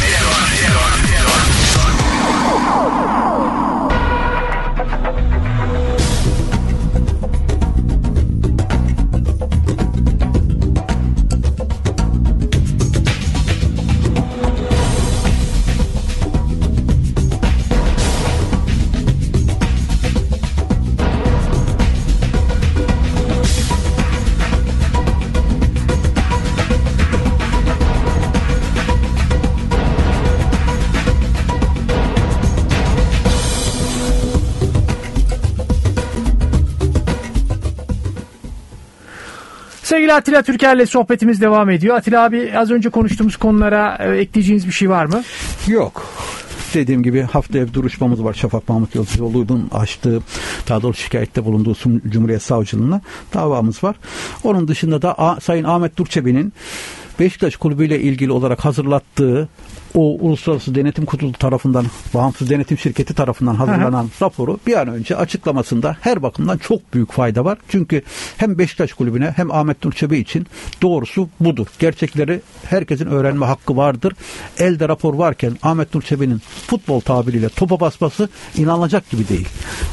Atilla Türker'le sohbetimiz devam ediyor. Atilla abi az önce konuştuğumuz konulara e, ekleyeceğiniz bir şey var mı? Yok dediğim gibi haftaya bir duruşmamız var. Şafak Mahmut Yolcuoğlu'nun açtığı daha doğrusu şikayette bulunduğu Cumhuriyet Savcılığına davamız var. Onun dışında da Sayın Ahmet Durçebi'nin Beşiktaş Kulübü ile ilgili olarak hazırlattığı o uluslararası denetim kurulu tarafından, bağımsız denetim şirketi tarafından hazırlanan hı. raporu bir an önce açıklamasında her bakımdan çok büyük fayda var. Çünkü hem Beşiktaş Kulübü'ne hem Ahmet Nurçebi için doğrusu budur. Gerçekleri herkesin öğrenme hakkı vardır. Elde rapor varken Ahmet Nurçebi'nin futbol tabiriyle topa basması inanılacak gibi değil.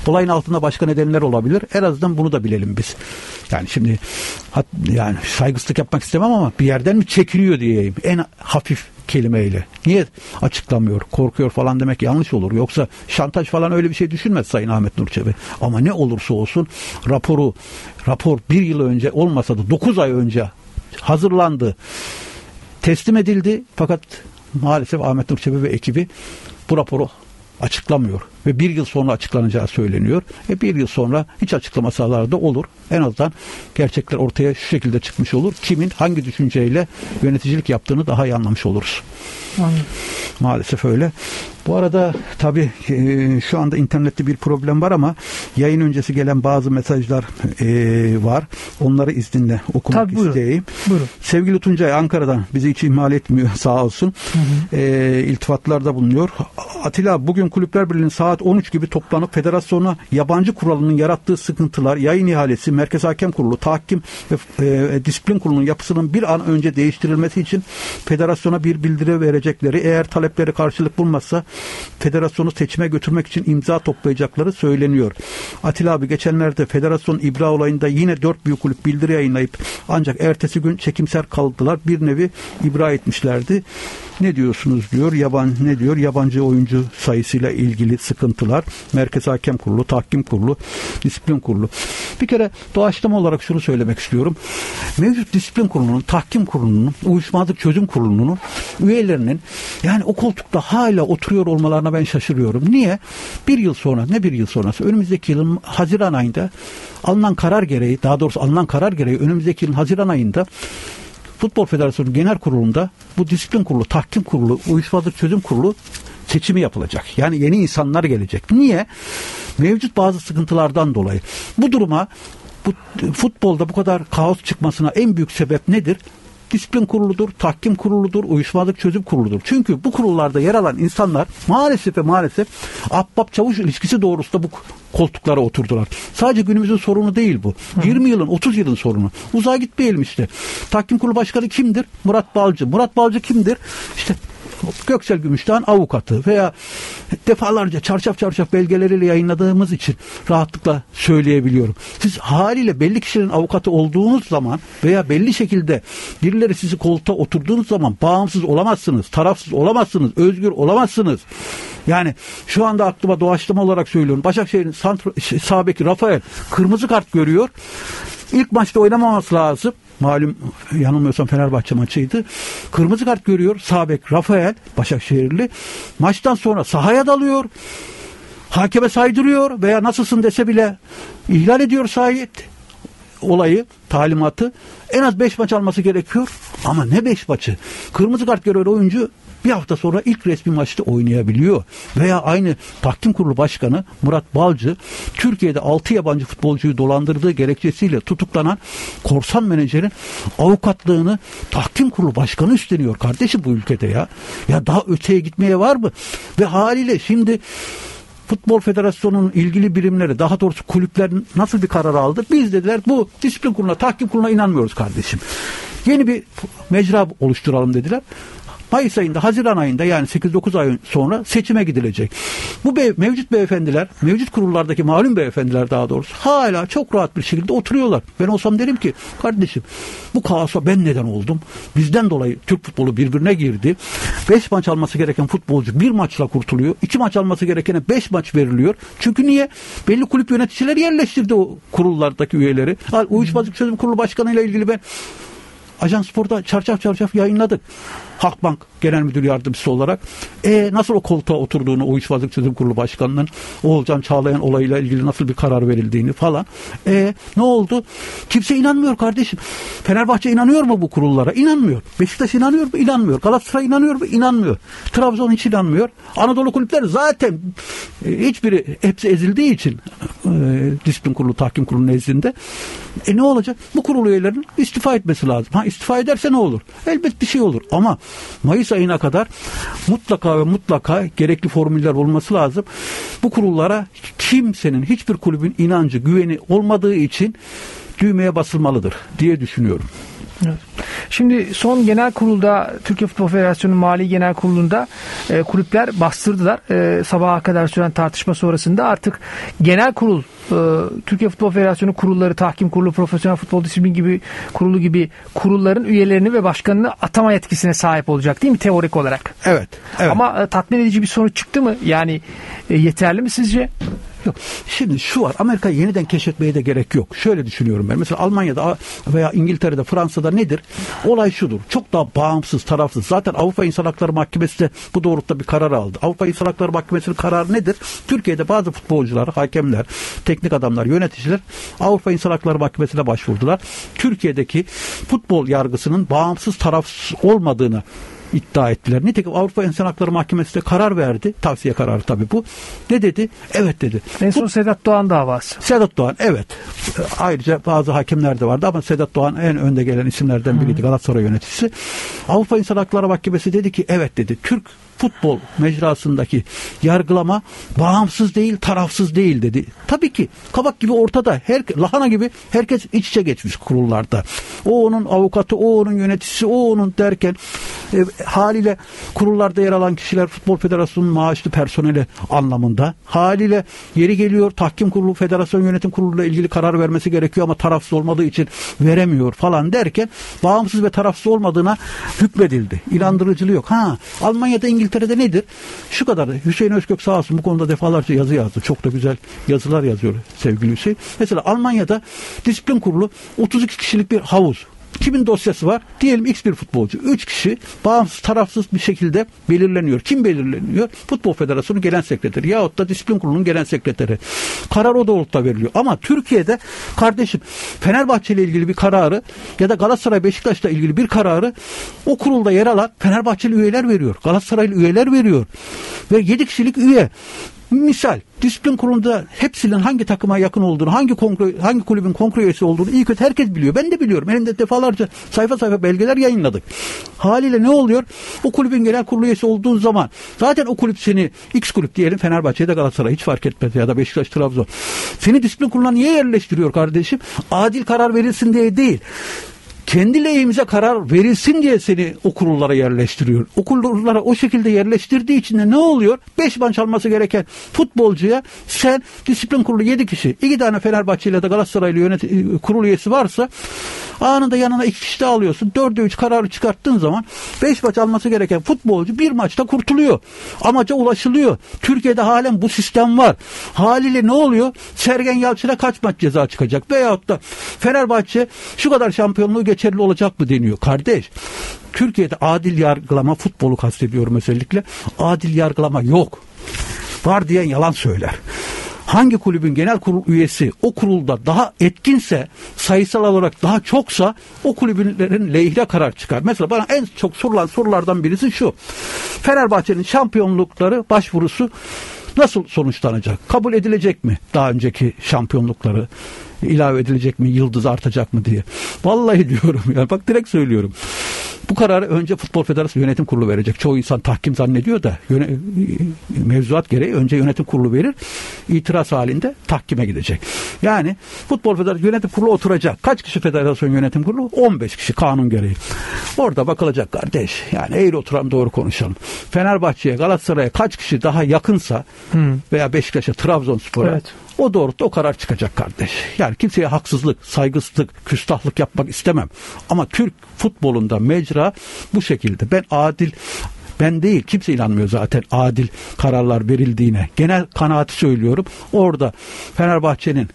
Olayın altında başka nedenler olabilir. En azından bunu da bilelim biz. Yani şimdi yani saygısızlık yapmak istemem ama bir yerden mi çekiliyor diyeyim. En hafif kelimeyle. Niye açıklamıyor, korkuyor falan demek yanlış olur. Yoksa şantaj falan öyle bir şey düşünmez Sayın Ahmet Nurçebi. Ama ne olursa olsun raporu, rapor bir yıl önce olmasa da 9 ay önce hazırlandı, teslim edildi. Fakat maalesef Ahmet Nurçebi ve ekibi bu raporu açıklamıyor ve bir yıl sonra açıklanacağı söyleniyor. E bir yıl sonra hiç açıklamasalar da olur. En azından gerçekler ortaya şu şekilde çıkmış olur. Kimin hangi düşünceyle yöneticilik yaptığını daha iyi anlamış oluruz. Anladım. Maalesef öyle. Bu arada tabii e, şu anda internette bir problem var ama yayın öncesi gelen bazı mesajlar e, var. Onları izninle okumak tabii, buyurun. isteyeyim. Buyurun. Sevgili Tuncay Ankara'dan bizi hiç ihmal etmiyor sağ olsun. Hı hı. E, iltifatlarda bulunuyor. Atilla bugün Kulüpler Birliği'nin saat 13 gibi toplanıp federasyona yabancı kuralının yarattığı sıkıntılar, yayın ihalesi, Merkez Hakem Kurulu, tahkim ve e, disiplin kurulunun yapısının bir an önce değiştirilmesi için federasyona bir bildiri verecekleri, eğer talepleri karşılık bulmazsa federasyonu seçime götürmek için imza toplayacakları söyleniyor. Atilla abi geçenlerde federasyon ibra olayında yine dört büyük kulüp bildiri yayınlayıp ancak ertesi gün çekimser kaldılar. Bir nevi ibra etmişlerdi. Ne diyorsunuz diyor. Yaban ne diyor? Yabancı oyuncu sayısıyla ilgili sıkıntı sıkıntılar. Merkez Hakem Kurulu, Tahkim Kurulu, Disiplin Kurulu. Bir kere doğaçlama olarak şunu söylemek istiyorum. Mevcut Disiplin Kurulu'nun, Tahkim Kurulu'nun, Uyuşmazlık Çözüm Kurulu'nun üyelerinin yani o koltukta hala oturuyor olmalarına ben şaşırıyorum. Niye? Bir yıl sonra, ne bir yıl sonrası? Önümüzdeki yılın Haziran ayında alınan karar gereği, daha doğrusu alınan karar gereği önümüzdeki yılın Haziran ayında Futbol Federasyonu Genel Kurulu'nda bu disiplin kurulu, tahkim kurulu, uyuşmazlık çözüm kurulu seçimi yapılacak. Yani yeni insanlar gelecek. Niye? Mevcut bazı sıkıntılardan dolayı. Bu duruma bu futbolda bu kadar kaos çıkmasına en büyük sebep nedir? Disiplin kuruludur, tahkim kuruludur, uyuşmazlık çözüm kuruludur. Çünkü bu kurullarda yer alan insanlar maalesef ve maalesef ahbap çavuş ilişkisi doğrultusunda bu koltuklara oturdular. Sadece günümüzün sorunu değil bu. 20 yılın, 30 yılın sorunu. Uzağa gitmeyelim işte. Tahkim kurulu başkanı kimdir? Murat Balcı. Murat Balcı kimdir? İşte Göksel Gümüş'ten avukatı veya defalarca çarşaf çarşaf belgeleriyle yayınladığımız için rahatlıkla söyleyebiliyorum. Siz haliyle belli kişilerin avukatı olduğunuz zaman veya belli şekilde birileri sizi koltuğa oturduğunuz zaman bağımsız olamazsınız, tarafsız olamazsınız, özgür olamazsınız. Yani şu anda aklıma doğaçlama olarak söylüyorum. Başakşehir'in sağ beki Rafael kırmızı kart görüyor. İlk maçta oynamaması lazım. Malum yanılmıyorsam Fenerbahçe maçıydı. Kırmızı kart görüyor. Sabek Rafael Başakşehirli. Maçtan sonra sahaya dalıyor. Hakeme saydırıyor veya nasılsın dese bile ihlal ediyor sahip olayı, talimatı. En az 5 maç alması gerekiyor. Ama ne 5 maçı? Kırmızı kart gören oyuncu bir hafta sonra ilk resmi maçta oynayabiliyor. Veya aynı tahkim kurulu başkanı Murat Balcı Türkiye'de 6 yabancı futbolcuyu dolandırdığı gerekçesiyle tutuklanan korsan menajerin avukatlığını tahkim kurulu başkanı üstleniyor kardeşim bu ülkede ya. Ya daha öteye gitmeye var mı? Ve haliyle şimdi Futbol Federasyonu'nun ilgili birimleri daha doğrusu kulüpler nasıl bir karar aldı? Biz dediler bu disiplin kuruluna, tahkim kuruluna inanmıyoruz kardeşim. Yeni bir mecra oluşturalım dediler. Mayıs ayında, Haziran ayında yani 8-9 ay sonra seçime gidilecek. Bu be, mevcut beyefendiler, mevcut kurullardaki malum beyefendiler daha doğrusu hala çok rahat bir şekilde oturuyorlar. Ben olsam derim ki kardeşim bu kaosa ben neden oldum? Bizden dolayı Türk futbolu birbirine girdi. 5 maç alması gereken futbolcu bir maçla kurtuluyor. 2 maç alması gerekene 5 maç veriliyor. Çünkü niye? Belli kulüp yöneticileri yerleştirdi o kurullardaki üyeleri. Uyuşmazlık Çözüm Kurulu Başkanı ile ilgili ben Ajans Spor'da çarşaf çarşaf yayınladık. Halkbank Genel Müdür Yardımcısı olarak. E nasıl o koltuğa oturduğunu Uyuşmazlık Çözüm Kurulu Başkanı'nın Oğulcan Çağlayan olayıyla ilgili nasıl bir karar verildiğini falan. E ne oldu? Kimse inanmıyor kardeşim. Fenerbahçe inanıyor mu bu kurullara? İnanmıyor. Beşiktaş inanıyor mu? İnanmıyor. Galatasaray inanıyor mu? İnanmıyor. Trabzon hiç inanmıyor. Anadolu kulüpleri zaten e, hiçbiri hepsi ezildiği için e, disiplin kurulu, tahkim kurulu nezdinde. E ne olacak? Bu kurul üyelerinin istifa etmesi lazım. Ha istifa ederse ne olur? Elbet bir şey olur. Ama Mayıs ayına kadar mutlaka ve mutlaka gerekli formüller olması lazım. Bu kurullara kimsenin, hiçbir kulübün inancı, güveni olmadığı için düğmeye basılmalıdır diye düşünüyorum. Şimdi son genel kurulda Türkiye Futbol Federasyonu Mali Genel Kurulu'nda e, kulüpler bastırdılar. E, sabaha kadar süren tartışma sonrasında artık genel kurul e, Türkiye Futbol Federasyonu kurulları, tahkim kurulu, profesyonel futbol disiplin gibi kurulu gibi kurulların üyelerini ve başkanını atama yetkisine sahip olacak değil mi teorik olarak? Evet. evet. Ama e, tatmin edici bir sonuç çıktı mı? Yani e, yeterli mi sizce? Yok. Şimdi şu var. Amerika yeniden keşfetmeye de gerek yok. Şöyle düşünüyorum ben. Mesela Almanya'da veya İngiltere'de, Fransa'da nedir? Olay şudur. Çok daha bağımsız, tarafsız. Zaten Avrupa İnsan Hakları Mahkemesi de bu doğrultuda bir karar aldı. Avrupa İnsan Hakları Mahkemesi'nin kararı nedir? Türkiye'de bazı futbolcular, hakemler, teknik adamlar, yöneticiler Avrupa İnsan Hakları Mahkemesi'ne başvurdular. Türkiye'deki futbol yargısının bağımsız, tarafsız olmadığını iddia ettiler. Nitekim Avrupa İnsan Hakları Mahkemesi de karar verdi. Tavsiye kararı tabii bu. Ne dedi? Evet dedi. En son bu, Sedat Doğan davası. Sedat Doğan evet. Ayrıca bazı hakemler de vardı ama Sedat Doğan en önde gelen isimlerden biriydi. Galatasaray yöneticisi. Avrupa İnsan Hakları Mahkemesi dedi ki evet dedi. Türk futbol mecrasındaki yargılama bağımsız değil, tarafsız değil dedi. Tabii ki kabak gibi ortada, her, lahana gibi herkes iç içe geçmiş kurullarda. O onun avukatı, o onun yöneticisi, o onun derken e, haliyle kurullarda yer alan kişiler Futbol Federasyonu'nun maaşlı personeli anlamında. Haliyle yeri geliyor tahkim kurulu, federasyon yönetim kuruluyla ilgili karar vermesi gerekiyor ama tarafsız olmadığı için veremiyor falan derken bağımsız ve tarafsız olmadığına hükmedildi. İnandırıcılığı yok. Ha Almanya'da İngiltere'de İngiltere'de nedir? Şu kadar. Hüseyin Özkök sağ olsun bu konuda defalarca yazı yazdı. Çok da güzel yazılar yazıyor sevgili Hüseyin. Mesela Almanya'da disiplin kurulu 32 kişilik bir havuz. Kimin dosyası var? Diyelim X bir futbolcu. 3 kişi bağımsız tarafsız bir şekilde belirleniyor. Kim belirleniyor? Futbol Federasyonu Genel Sekreteri yahut da Disiplin Kurulu'nun Genel Sekreteri. Karar o doğrultuda veriliyor. Ama Türkiye'de kardeşim Fenerbahçe ile ilgili bir kararı ya da Galatasaray Beşiktaş'la ilgili bir kararı o kurulda yer alan Fenerbahçeli üyeler veriyor. Galatasaraylı üyeler veriyor. Ve 7 kişilik üye Misal disiplin kurulunda hepsinin hangi takıma yakın olduğunu, hangi kongre, hangi kulübün kongre üyesi olduğunu iyi kötü herkes biliyor. Ben de biliyorum. Elimde defalarca sayfa sayfa belgeler yayınladık. Haliyle ne oluyor? O kulübün genel kurulu üyesi olduğun zaman zaten o kulüp seni X kulüp diyelim Fenerbahçe'de Galatasaray hiç fark etmez ya da Beşiktaş, Trabzon. Seni disiplin kuruluna niye yerleştiriyor kardeşim? Adil karar verilsin diye değil kendi lehimize karar verilsin diye seni o yerleştiriyor. O o şekilde yerleştirdiği için de ne oluyor? 5 maç alması gereken futbolcuya sen disiplin kurulu 7 kişi, 2 tane Fenerbahçe ile de Galatasaraylı yönet kurul üyesi varsa anında yanına 2 kişi de alıyorsun. 4'e 3 kararı çıkarttığın zaman 5 maç alması gereken futbolcu bir maçta kurtuluyor. Amaca ulaşılıyor. Türkiye'de halen bu sistem var. Haliyle ne oluyor? Sergen Yalçın'a kaç maç ceza çıkacak? Veyahut da Fenerbahçe şu kadar şampiyonluğu geçerli olacak mı deniyor. Kardeş Türkiye'de adil yargılama futbolu kastediyorum özellikle. Adil yargılama yok. Var diyen yalan söyler hangi kulübün genel kurul üyesi o kurulda daha etkinse sayısal olarak daha çoksa o kulübünlerin lehine karar çıkar. Mesela bana en çok sorulan sorulardan birisi şu. Fenerbahçe'nin şampiyonlukları başvurusu nasıl sonuçlanacak? Kabul edilecek mi daha önceki şampiyonlukları? ilave edilecek mi, yıldız artacak mı diye. Vallahi diyorum ya bak direkt söylüyorum. Bu kararı önce Futbol Federasyonu Yönetim Kurulu verecek. Çoğu insan tahkim zannediyor da yöne, mevzuat gereği önce yönetim kurulu verir. İtiraz halinde tahkime gidecek. Yani Futbol Federasyonu Yönetim Kurulu oturacak. Kaç kişi Federasyon Yönetim Kurulu? 15 kişi kanun gereği. Orada bakılacak kardeş. Yani eğri oturan doğru konuşalım. Fenerbahçe'ye, Galatasaray'a kaç kişi daha yakınsa hmm. veya Beşiktaş'a, Trabzonspor'a evet. O doğrultuda o karar çıkacak kardeş. Yani kimseye haksızlık, saygısızlık, küstahlık yapmak istemem. Ama Türk futbolunda mecra bu şekilde. Ben adil ben değil kimse inanmıyor zaten adil kararlar verildiğine. Genel kanaati söylüyorum. Orada Fenerbahçe'nin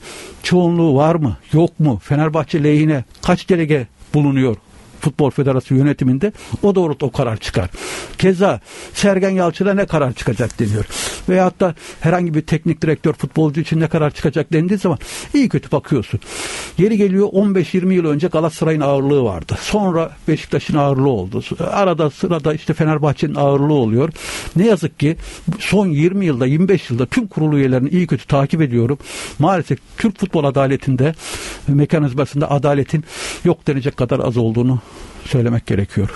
çoğunluğu var mı yok mu? Fenerbahçe lehine kaç delege bulunuyor? Futbol Federasyonu yönetiminde o doğrultuda o karar çıkar. Keza Sergen Yalçın'a ne karar çıkacak deniyor. Veyahut da herhangi bir teknik direktör futbolcu için ne karar çıkacak dendiği zaman iyi kötü bakıyorsun. Geri geliyor 15-20 yıl önce Galatasaray'ın ağırlığı vardı. Sonra Beşiktaş'ın ağırlığı oldu. Arada sırada işte Fenerbahçe'nin ağırlığı oluyor. Ne yazık ki son 20 yılda 25 yılda tüm kurulu üyelerini iyi kötü takip ediyorum. Maalesef Türk futbol adaletinde mekanizmasında adaletin yok denecek kadar az olduğunu söylemek gerekiyor.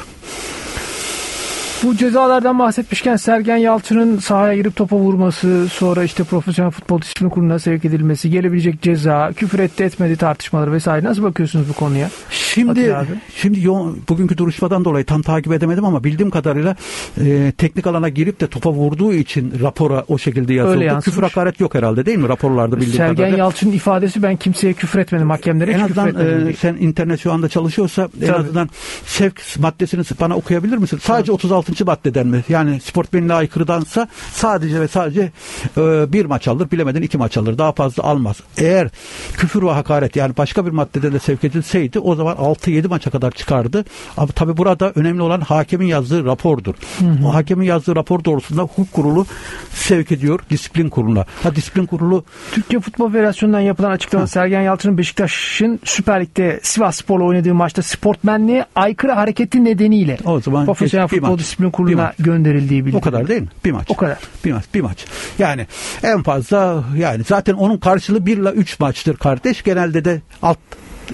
Bu cezalardan bahsetmişken Sergen Yalçın'ın sahaya girip topa vurması, sonra işte profesyonel futbol disiplin kuruluna sevk edilmesi, gelebilecek ceza, küfür etti etmedi tartışmaları vesaire. Nasıl bakıyorsunuz bu konuya? Şimdi şimdi yo, bugünkü duruşmadan dolayı tam takip edemedim ama bildiğim kadarıyla e, teknik alana girip de topa vurduğu için rapora o şekilde yazıldı. Küfür hakaret yok herhalde değil mi raporlarda bildiğim Sergen kadarıyla? Sergen Yalçın'ın ifadesi ben kimseye küfür etmedim hakemlere en azından e, sen internet şu anda çalışıyorsa Tabii. en azından sevk maddesini bana okuyabilir misin? Sadece 36 altıncı maddeden mi? Yani sportmenliğe aykırıdansa sadece ve sadece e, bir maç alır bilemeden iki maç alır. Daha fazla almaz. Eğer küfür ve hakaret yani başka bir maddede de sevk edilseydi o zaman 6-7 maça kadar çıkardı. Ama tabi burada önemli olan hakemin yazdığı rapordur. Hı hı. O hakemin yazdığı rapor doğrusunda hukuk kurulu sevk ediyor disiplin kuruluna. Ha disiplin kurulu Türkiye Futbol Federasyonu'ndan yapılan açıklama Sergen Yalçın'ın Beşiktaş'ın Süper Lig'de Sivas Spor'la oynadığı maçta sportmenliğe aykırı hareketi nedeniyle o zaman profesyonel futbol disiplin kuruluna gönderildiği bildirildi. O kadar değil mi? Bir maç. O kadar. Bir maç. Bir maç. Yani en fazla yani zaten onun karşılığı 1 ile 3 maçtır kardeş. Genelde de alt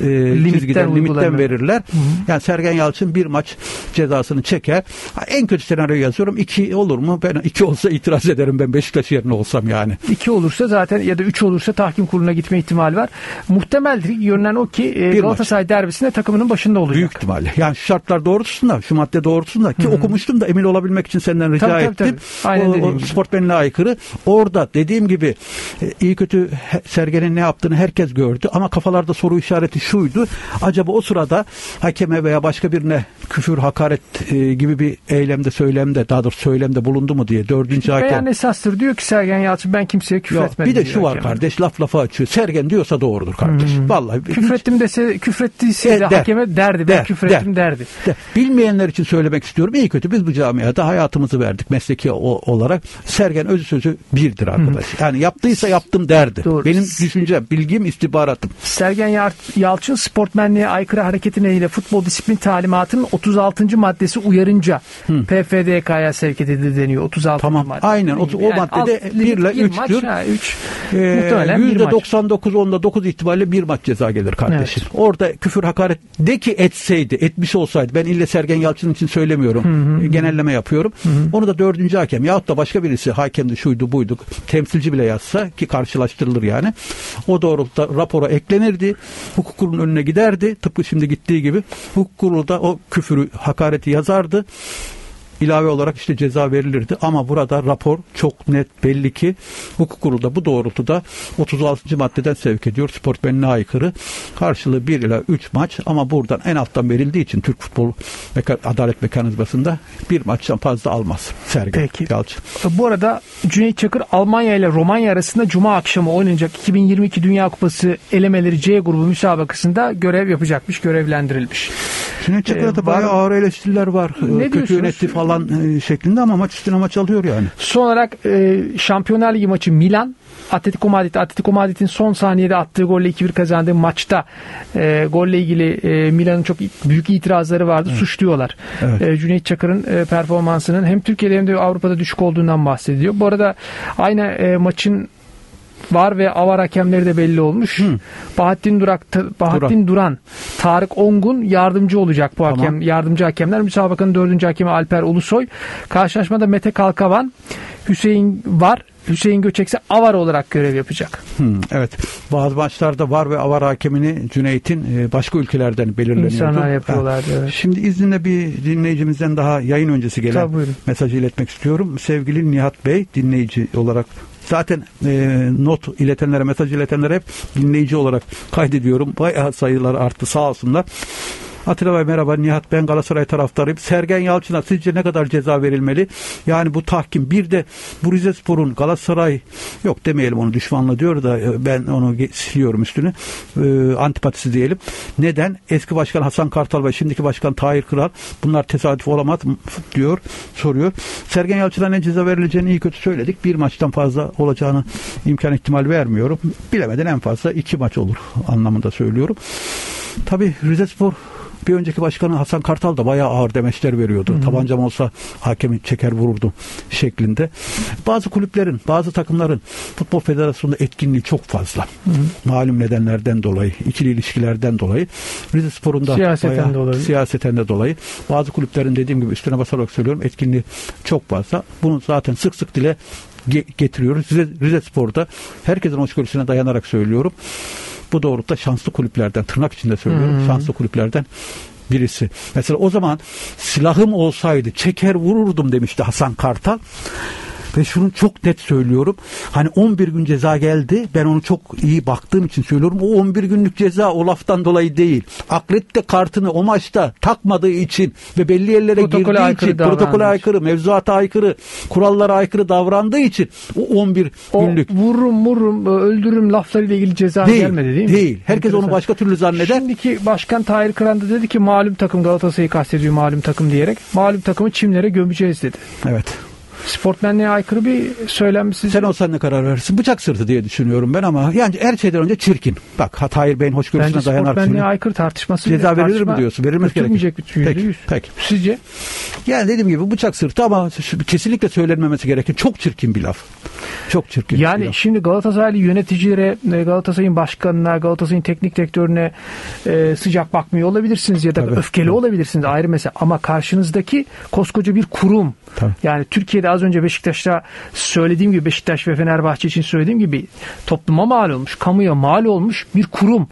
e, limitten, çizgiden, limitten verirler. Hı hı. Yani Sergen Yalçın bir maç cezasını çeker. En kötü senaryo yazıyorum. iki olur mu? Ben iki olsa itiraz ederim ben Beşiktaş yerine olsam yani. İki olursa zaten ya da üç olursa tahkim kuruluna gitme ihtimali var. Muhtemeldir. Görünen o ki e, bir Galatasaray maç. derbisinde takımının başında olacak. Büyük ihtimalle. Yani şu şartlar doğrultusunda, şu madde doğrultusunda ki hı hı. okumuştum da emin olabilmek için senden rica tabii, ettim. Tabii, tabii. O, o sportmenliğe aykırı. Orada dediğim gibi e, iyi kötü Sergen'in ne yaptığını herkes gördü ama kafalarda soru işareti şuydu. Acaba o sırada hakeme veya başka birine küfür, hakaret e, gibi bir eylemde söylemde daha doğrusu söylemde bulundu mu diye dördüncü hakem. Beyan esastır diyor ki Sergen Yalçın ben kimseye küfür etmedim. bir de şu var hakem. kardeş laf lafa açıyor. Sergen diyorsa doğrudur kardeş. Vallahi Küfrettim dese küfrettiyse E, de der. hakeme derdi. Ben Der, küfrettim derdi. De, bilmeyenler için söylemek istiyorum. İyi kötü biz bu camiada hayatımızı verdik mesleki o- olarak. Sergen özü sözü birdir arkadaş. Yani yaptıysa yaptım derdi. Doğru. Benim düşüncem, bilgim, istihbaratım. Sergen Yar- Yalçın sportmenliğe aykırı hareket nedeniyle futbol disiplin talimatının 36. maddesi uyarınca PFDK'ya sevk edildi deniyor. 36. Tamam, madde. aynen. O- o maddede alt- bir ile bir üçtür. Maç, ha, üç. Ee, Muhtemelen bir maç. %99 onda 9 ihtimalle bir maç ceza gelir kardeşim. Orada küfür hakaret de ki etseydi, etmiş olsaydı ben ille Sergen Yalçın için söylemiyorum. Genelleme yapıyorum. Onu da dördüncü hakem yahut da başka birisi hakemdi şuydu buydu temsilci bile yazsa ki karşılaştırılır yani. O doğrultuda rapora eklenirdi. Hukuk kurulunun önüne giderdi. Tıpkı şimdi gittiği gibi. Hukuk kurulu da o küfürü hakareti yazardı ilave olarak işte ceza verilirdi. Ama burada rapor çok net belli ki hukuk kurulu da bu doğrultuda 36. maddeden sevk ediyor. Sportmenliğe aykırı. Karşılığı 1 ila 3 maç ama buradan en alttan verildiği için Türk Futbol Meka- Adalet Mekanizması'nda bir maçtan fazla almaz. Sergen Peki. Yalçın. Bu arada Cüneyt Çakır Almanya ile Romanya arasında Cuma akşamı oynanacak 2022 Dünya Kupası elemeleri C grubu müsabakasında görev yapacakmış, görevlendirilmiş. Ee, da bayağı var- ağır eleştiriler var. Ne Kötü diyorsunuz? yönetti falan e, şeklinde ama maç üstüne maç alıyor yani. Son olarak e, Şampiyonlar Ligi maçı Milan Atletico Madrid Atletico Madrid'in son saniyede attığı golle 2-1 kazandığı maçta e, golle ilgili e, Milan'ın çok büyük itirazları vardı. Suçluyorlar. Evet. E, Cüneyt Çakır'ın e, performansının hem Türkiye'de hem de Avrupa'da düşük olduğundan bahsediyor. Bu arada aynı e, maçın var ve avar hakemleri de belli olmuş. Bahattin Durak Bahattin Duran, Tarık Ongun yardımcı olacak bu Tamam. hakem yardımcı hakemler. Müsabakanın dördüncü hakemi Alper Ulusoy. Karşılaşmada Mete Kalkavan, Hüseyin var. Hüseyin Göçekse avar olarak görev yapacak. Hmm, evet. Bazı maçlarda var ve avar hakemini Cüneyt'in e, başka ülkelerden belirleniyordu. İnsanlar yapıyorlardı, evet. Şimdi izninle bir dinleyicimizden daha yayın öncesi gelen Tabii, buyurun. mesajı iletmek istiyorum. Sevgili Nihat Bey dinleyici olarak Zaten e, not iletenlere, mesaj iletenlere hep dinleyici olarak kaydediyorum. Bayağı sayılar arttı sağ olsunlar. Atilla Bey merhaba Nihat ben Galatasaray taraftarıyım. Sergen Yalçın'a sizce ne kadar ceza verilmeli? Yani bu tahkim bir de bu Rizespor'un Galatasaray yok demeyelim onu düşmanla diyor da e, ben onu siliyorum üstünü. E, antipatisi diyelim. Neden? Eski başkan Hasan Kartal ve şimdiki başkan Tahir Kıral bunlar tesadüf olamaz diyor soruyor. Sergen Yalçın'a ne ceza verileceğini iyi kötü söyledik. Bir maçtan fazla olacağını imkan ihtimal vermiyorum. Bilemeden en fazla iki maç olur anlamında söylüyorum. Tabii Rizespor bir önceki başkanı Hasan Kartal da bayağı ağır demeçler veriyordu. Tabancam olsa hakemi çeker vururdu şeklinde. Bazı kulüplerin, bazı takımların Futbol Federasyonu'nda etkinliği çok fazla. Malum nedenlerden dolayı, ikili ilişkilerden dolayı. Rizespor'un da Siyaseten bayağı- de olabilir. siyaseten de dolayı. Bazı kulüplerin dediğim gibi üstüne basarak söylüyorum etkinliği çok fazla. Bunu zaten sık sık dile ge- getiriyoruz. Rize, Rize Spor'da herkesin hoşgörüsüne dayanarak söylüyorum. Bu doğrultuda şanslı kulüplerden, tırnak içinde söylüyorum, şanslı kulüplerden birisi. Mesela o zaman silahım olsaydı çeker vururdum demişti Hasan Kartal. Ve şunu çok net söylüyorum. Hani 11 gün ceza geldi. Ben onu çok iyi baktığım için söylüyorum. O 11 günlük ceza o laftan dolayı değil. Aklette kartını o maçta takmadığı için ve belli yerlere Protokole girdiği için, protokole davrandığı aykırı, mevzuata aykırı, kurallara aykırı davrandığı için o 11 O günlük vururum vururum öldürürüm laflarıyla ilgili ceza değil. gelmedi değil mi? Değil. Herkes onu başka türlü zanneder. Şimdiki başkan Tahir Kıran da dedi ki malum takım Galatasaray'ı kastediyor malum takım diyerek. Malum takımı çimlere gömeceğiz dedi. Evet. Sportmenliğe aykırı bir söylem siz. Sen olsan ne karar verirsin? Bıçak sırtı diye düşünüyorum ben ama yani her şeyden önce çirkin. Bak Tahir Bey'in Bence hoşgörüsüne dayanarak sportmenliğe söylüyorum. aykırı tartışması. Ceza verilir mi diyorsun? Verilmesi gerekir. Peki, peki. Sizce? Yani dediğim gibi bıçak sırtı ama kesinlikle söylenmemesi gereken çok çirkin bir laf. Çok çirkin bir Yani laf. şimdi Galatasaraylı yöneticilere, e, Galatasaray'ın başkanına, Galatasaray'ın teknik direktörüne e, sıcak bakmıyor olabilirsiniz ya da Tabii. öfkeli olabilirsiniz ayrı mesele. Ama karşınızdaki koskoca bir kurum. Tabii. Yani Türkiye'de az önce Beşiktaş'ta söylediğim gibi Beşiktaş ve Fenerbahçe için söylediğim gibi topluma mal olmuş, kamuya mal olmuş bir kurum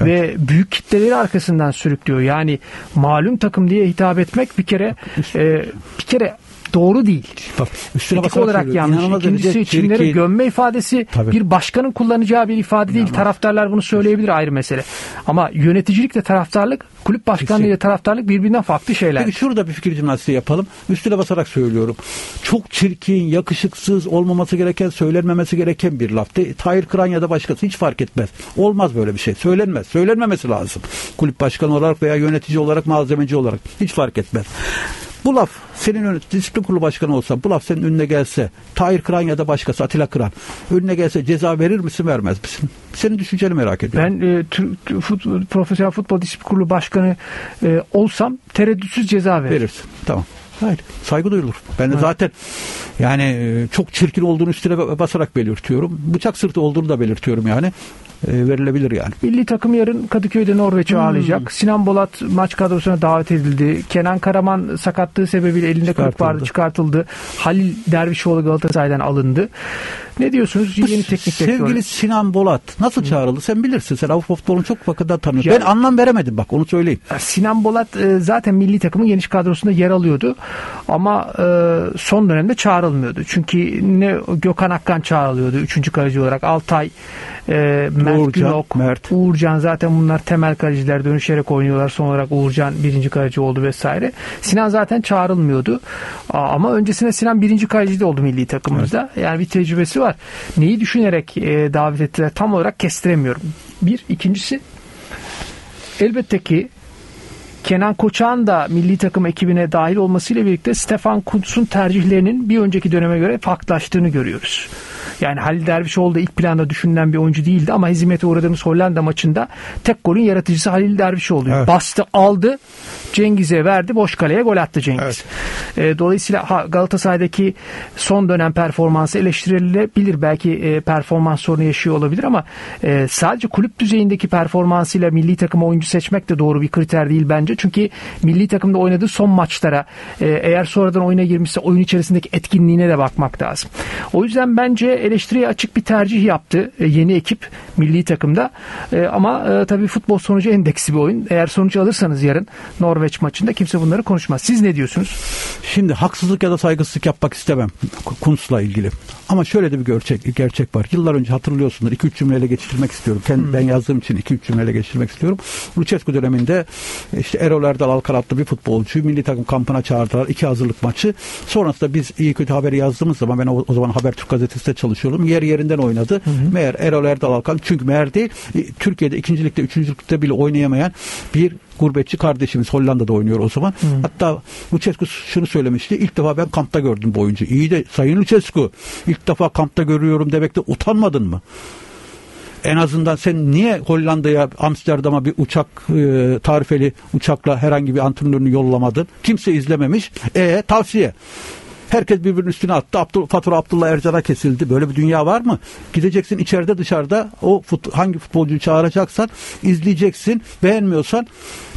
ve büyük kitleleri arkasından sürüklüyor. Yani malum takım diye hitap etmek bir kere e, bir kere doğru değil. Bak üstüne Etik basarak olarak söylüyorum. yanlış. İnanılmaz İkincisi çimleri çirkin. gömme ifadesi Tabii. bir başkanın kullanacağı bir ifade değil. Taraftarlar bunu söyleyebilir ayrı mesele. Ama yöneticilikle taraftarlık, kulüp başkanlığı ile taraftarlık birbirinden farklı şeyler. Peki şurada bir fikir jimnastiği yapalım. Üstüne basarak söylüyorum. Çok çirkin, yakışıksız, olmaması gereken, söylenmemesi gereken bir laf. Tahir Kıran ya da başkası hiç fark etmez. Olmaz böyle bir şey. Söylenmez. Söylenmemesi lazım. Kulüp başkanı olarak veya yönetici olarak, malzemeci olarak. Hiç fark etmez. Bu laf senin önüne, disiplin kurulu başkanı olsa bu laf senin önüne gelse Tahir Kıran ya da başkası Atilla Kıran önüne gelse ceza verir misin vermez misin? Senin düşünceni merak ediyorum. Ben e, tür- fut- Profesyonel Futbol Disiplin Kurulu Başkanı e, olsam tereddütsüz ceza veririm. Verirsin. Tamam. Hayır. Saygı duyulur. Ben de zaten yani e, çok çirkin olduğunu üstüne basarak belirtiyorum. Bıçak sırtı olduğunu da belirtiyorum yani. E, verilebilir yani. Milli takım yarın Kadıköy'de Norveç'i Hmm. ağırlayacak. Sinan Bolat maç kadrosuna davet edildi. Kenan Karaman sakatlığı sebebiyle elinde kırık vardı çıkartıldı. Halil Dervişoğlu Galatasaray'dan alındı. Ne diyorsunuz? Bu Yeni teknik. Sevgili Sinan Bolat nasıl çağrıldı? Sen bilirsin. Sen Avrupa futbolunu çok vakıda tanıyorsun. Ben anlam veremedim bak onu söyleyeyim. Sinan Bolat e, zaten milli takımın geniş kadrosunda yer alıyordu ama e, son dönemde çağrılmıyordu. Çünkü ne Gökhan Akkan çağrılıyordu 3. kaleci olarak. Altay, e, Mert Uğurcan, Günok, Mert. Uğurcan zaten bunlar temel kaleciler dönüşerek oynuyorlar. Son olarak Uğurcan birinci kaleci oldu vesaire. Sinan zaten çağrılmıyordu. Ama öncesinde Sinan birinci kaleci de oldu milli takımımızda. Yani bir tecrübesi var. Neyi düşünerek e, davet ettiler tam olarak kestiremiyorum. Bir. ikincisi elbette ki Kenan Koçak'ın da milli takım ekibine dahil olmasıyla birlikte Stefan Kuntz'un tercihlerinin bir önceki döneme göre farklılaştığını görüyoruz. Yani Halil Dervişoğlu da ilk planda düşünülen bir oyuncu değildi ama hizmete uğradığımız Hollanda maçında tek golün yaratıcısı Halil Dervişoğlu. Evet. Bastı, aldı, Cengiz'e verdi, boş kaleye gol attı Cengiz. E, dolayısıyla ha, Galatasaray'daki son dönem performansı eleştirilebilir. Belki e, performans sorunu yaşıyor olabilir ama e, sadece kulüp düzeyindeki performansıyla milli takım oyuncu seçmek de doğru bir kriter değil bence. Çünkü milli takımda oynadığı son maçlara e, eğer sonradan oyuna girmişse oyun içerisindeki etkinliğine de bakmak lazım. O yüzden bence eleştiriye açık bir tercih yaptı e, yeni ekip milli takımda. E, ama e, tabii futbol sonucu endeksi bir oyun. Eğer sonuç alırsanız yarın Norveç maçında kimse bunları konuşmaz. Siz ne diyorsunuz? Şimdi haksızlık ya da saygısızlık yapmak istemem Kuntz'la ilgili. Ama şöyle de bir gerçek, gerçek var. Yıllar önce hatırlıyorsundur. 2-3 cümleyle geçiştirmek istiyorum. Kendi, Ben yazdığım için 2-3 cümleyle geçiştirmek istiyorum. Lucescu döneminde işte Erol Erdal Alkar adlı bir futbolcuyu milli takım kampına çağırdılar. iki hazırlık maçı. Sonrasında biz iyi kötü haberi yazdığımız zaman ben o, o zaman Habertürk gazetesinde çalışıyordum. Yer yerinden oynadı. Meğer Erol Erdal Alkan çünkü meğer değil e, Türkiye'de ikincilikte, üçüncülükte bile oynayamayan bir gurbetçi kardeşimiz Hollanda'da oynuyor o zaman. Hatta Lucescu şunu söylemişti. İlk defa ben kampta gördüm bu oyuncu. İyi de Sayın Lucescu ilk defa kampta görüyorum demekte utanmadın mı? En azından sen niye Hollanda'ya, Amsterdam'a bir uçak e, tarifeli uçakla herhangi bir antrenörünü yollamadın? Kimse izlememiş. E tavsiye. Herkes birbirinin üstüne attı. Abdül, fatura Abdullah Ercan'a kesildi. Böyle bir dünya var mı? Gideceksin içeride dışarıda o fut, hangi futbolcuyu çağıracaksan izleyeceksin. Beğenmiyorsan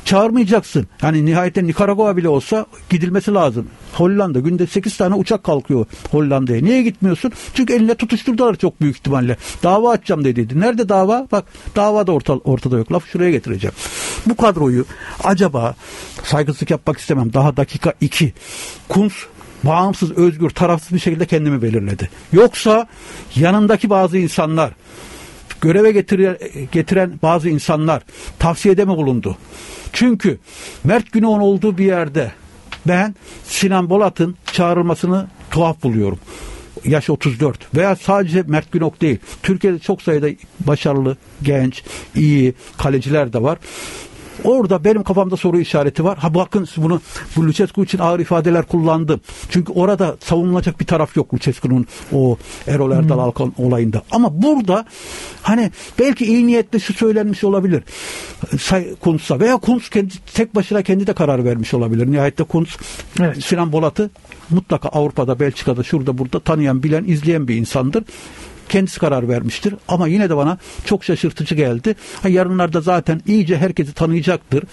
çağırmayacaksın. Yani nihayetinde Nikaragua bile olsa gidilmesi lazım. Hollanda günde 8 tane uçak kalkıyor Hollanda'ya. Niye gitmiyorsun? Çünkü eline tutuşturdular çok büyük ihtimalle. Dava açacağım dediydi. Nerede dava? Bak dava da orta, ortada yok. Laf şuraya getireceğim. Bu kadroyu acaba saygısızlık yapmak istemem. Daha dakika 2. Kunz bağımsız, özgür, tarafsız bir şekilde kendimi belirledi. Yoksa yanındaki bazı insanlar göreve getiren, getiren bazı insanlar tavsiyede mi bulundu? Çünkü Mert Günok'un olduğu bir yerde ben Sinan Bolat'ın çağrılmasını tuhaf buluyorum. Yaş 34 veya sadece Mert Günok değil. Türkiye'de çok sayıda başarılı, genç, iyi kaleciler de var. Orada benim kafamda soru işareti var. Ha bakın bunu bu Lucescu için ağır ifadeler kullandım. Çünkü orada savunulacak bir taraf yok Lucescu'nun o Erol Erdal Alkan olayında. Ama burada hani belki iyi niyetle şu söylenmiş olabilir. Say, Kuntz'a veya Kuntz kendi, tek başına kendi de karar vermiş olabilir. Nihayette Kuntz Evet. Sinan Bolat'ı mutlaka Avrupa'da, Belçika'da, şurada burada tanıyan, bilen, izleyen bir insandır kendisi karar vermiştir. Ama yine de bana çok şaşırtıcı geldi. Ha, yarınlarda zaten iyice herkesi tanıyacaktır.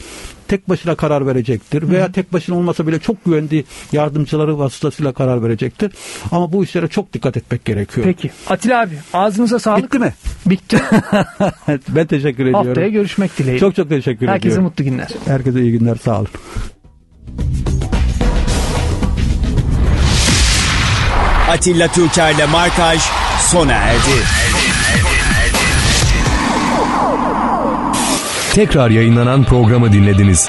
Tek başına karar verecektir. Veya tek başına olmasa bile çok güvendiği yardımcıları vasıtasıyla karar verecektir. Ama bu işlere çok dikkat etmek gerekiyor. Peki. Atilla abi ağzınıza sağlık. Bitti mi? Bitti. ben teşekkür ediyorum. Haftaya görüşmek dileğiyle. Çok çok teşekkür Herkese ediyorum. mutlu günler. Herkese iyi günler. Sağ olun. Atilla Türker'le Markaj sona erdi. Tekrar yayınlanan programı dinlediniz.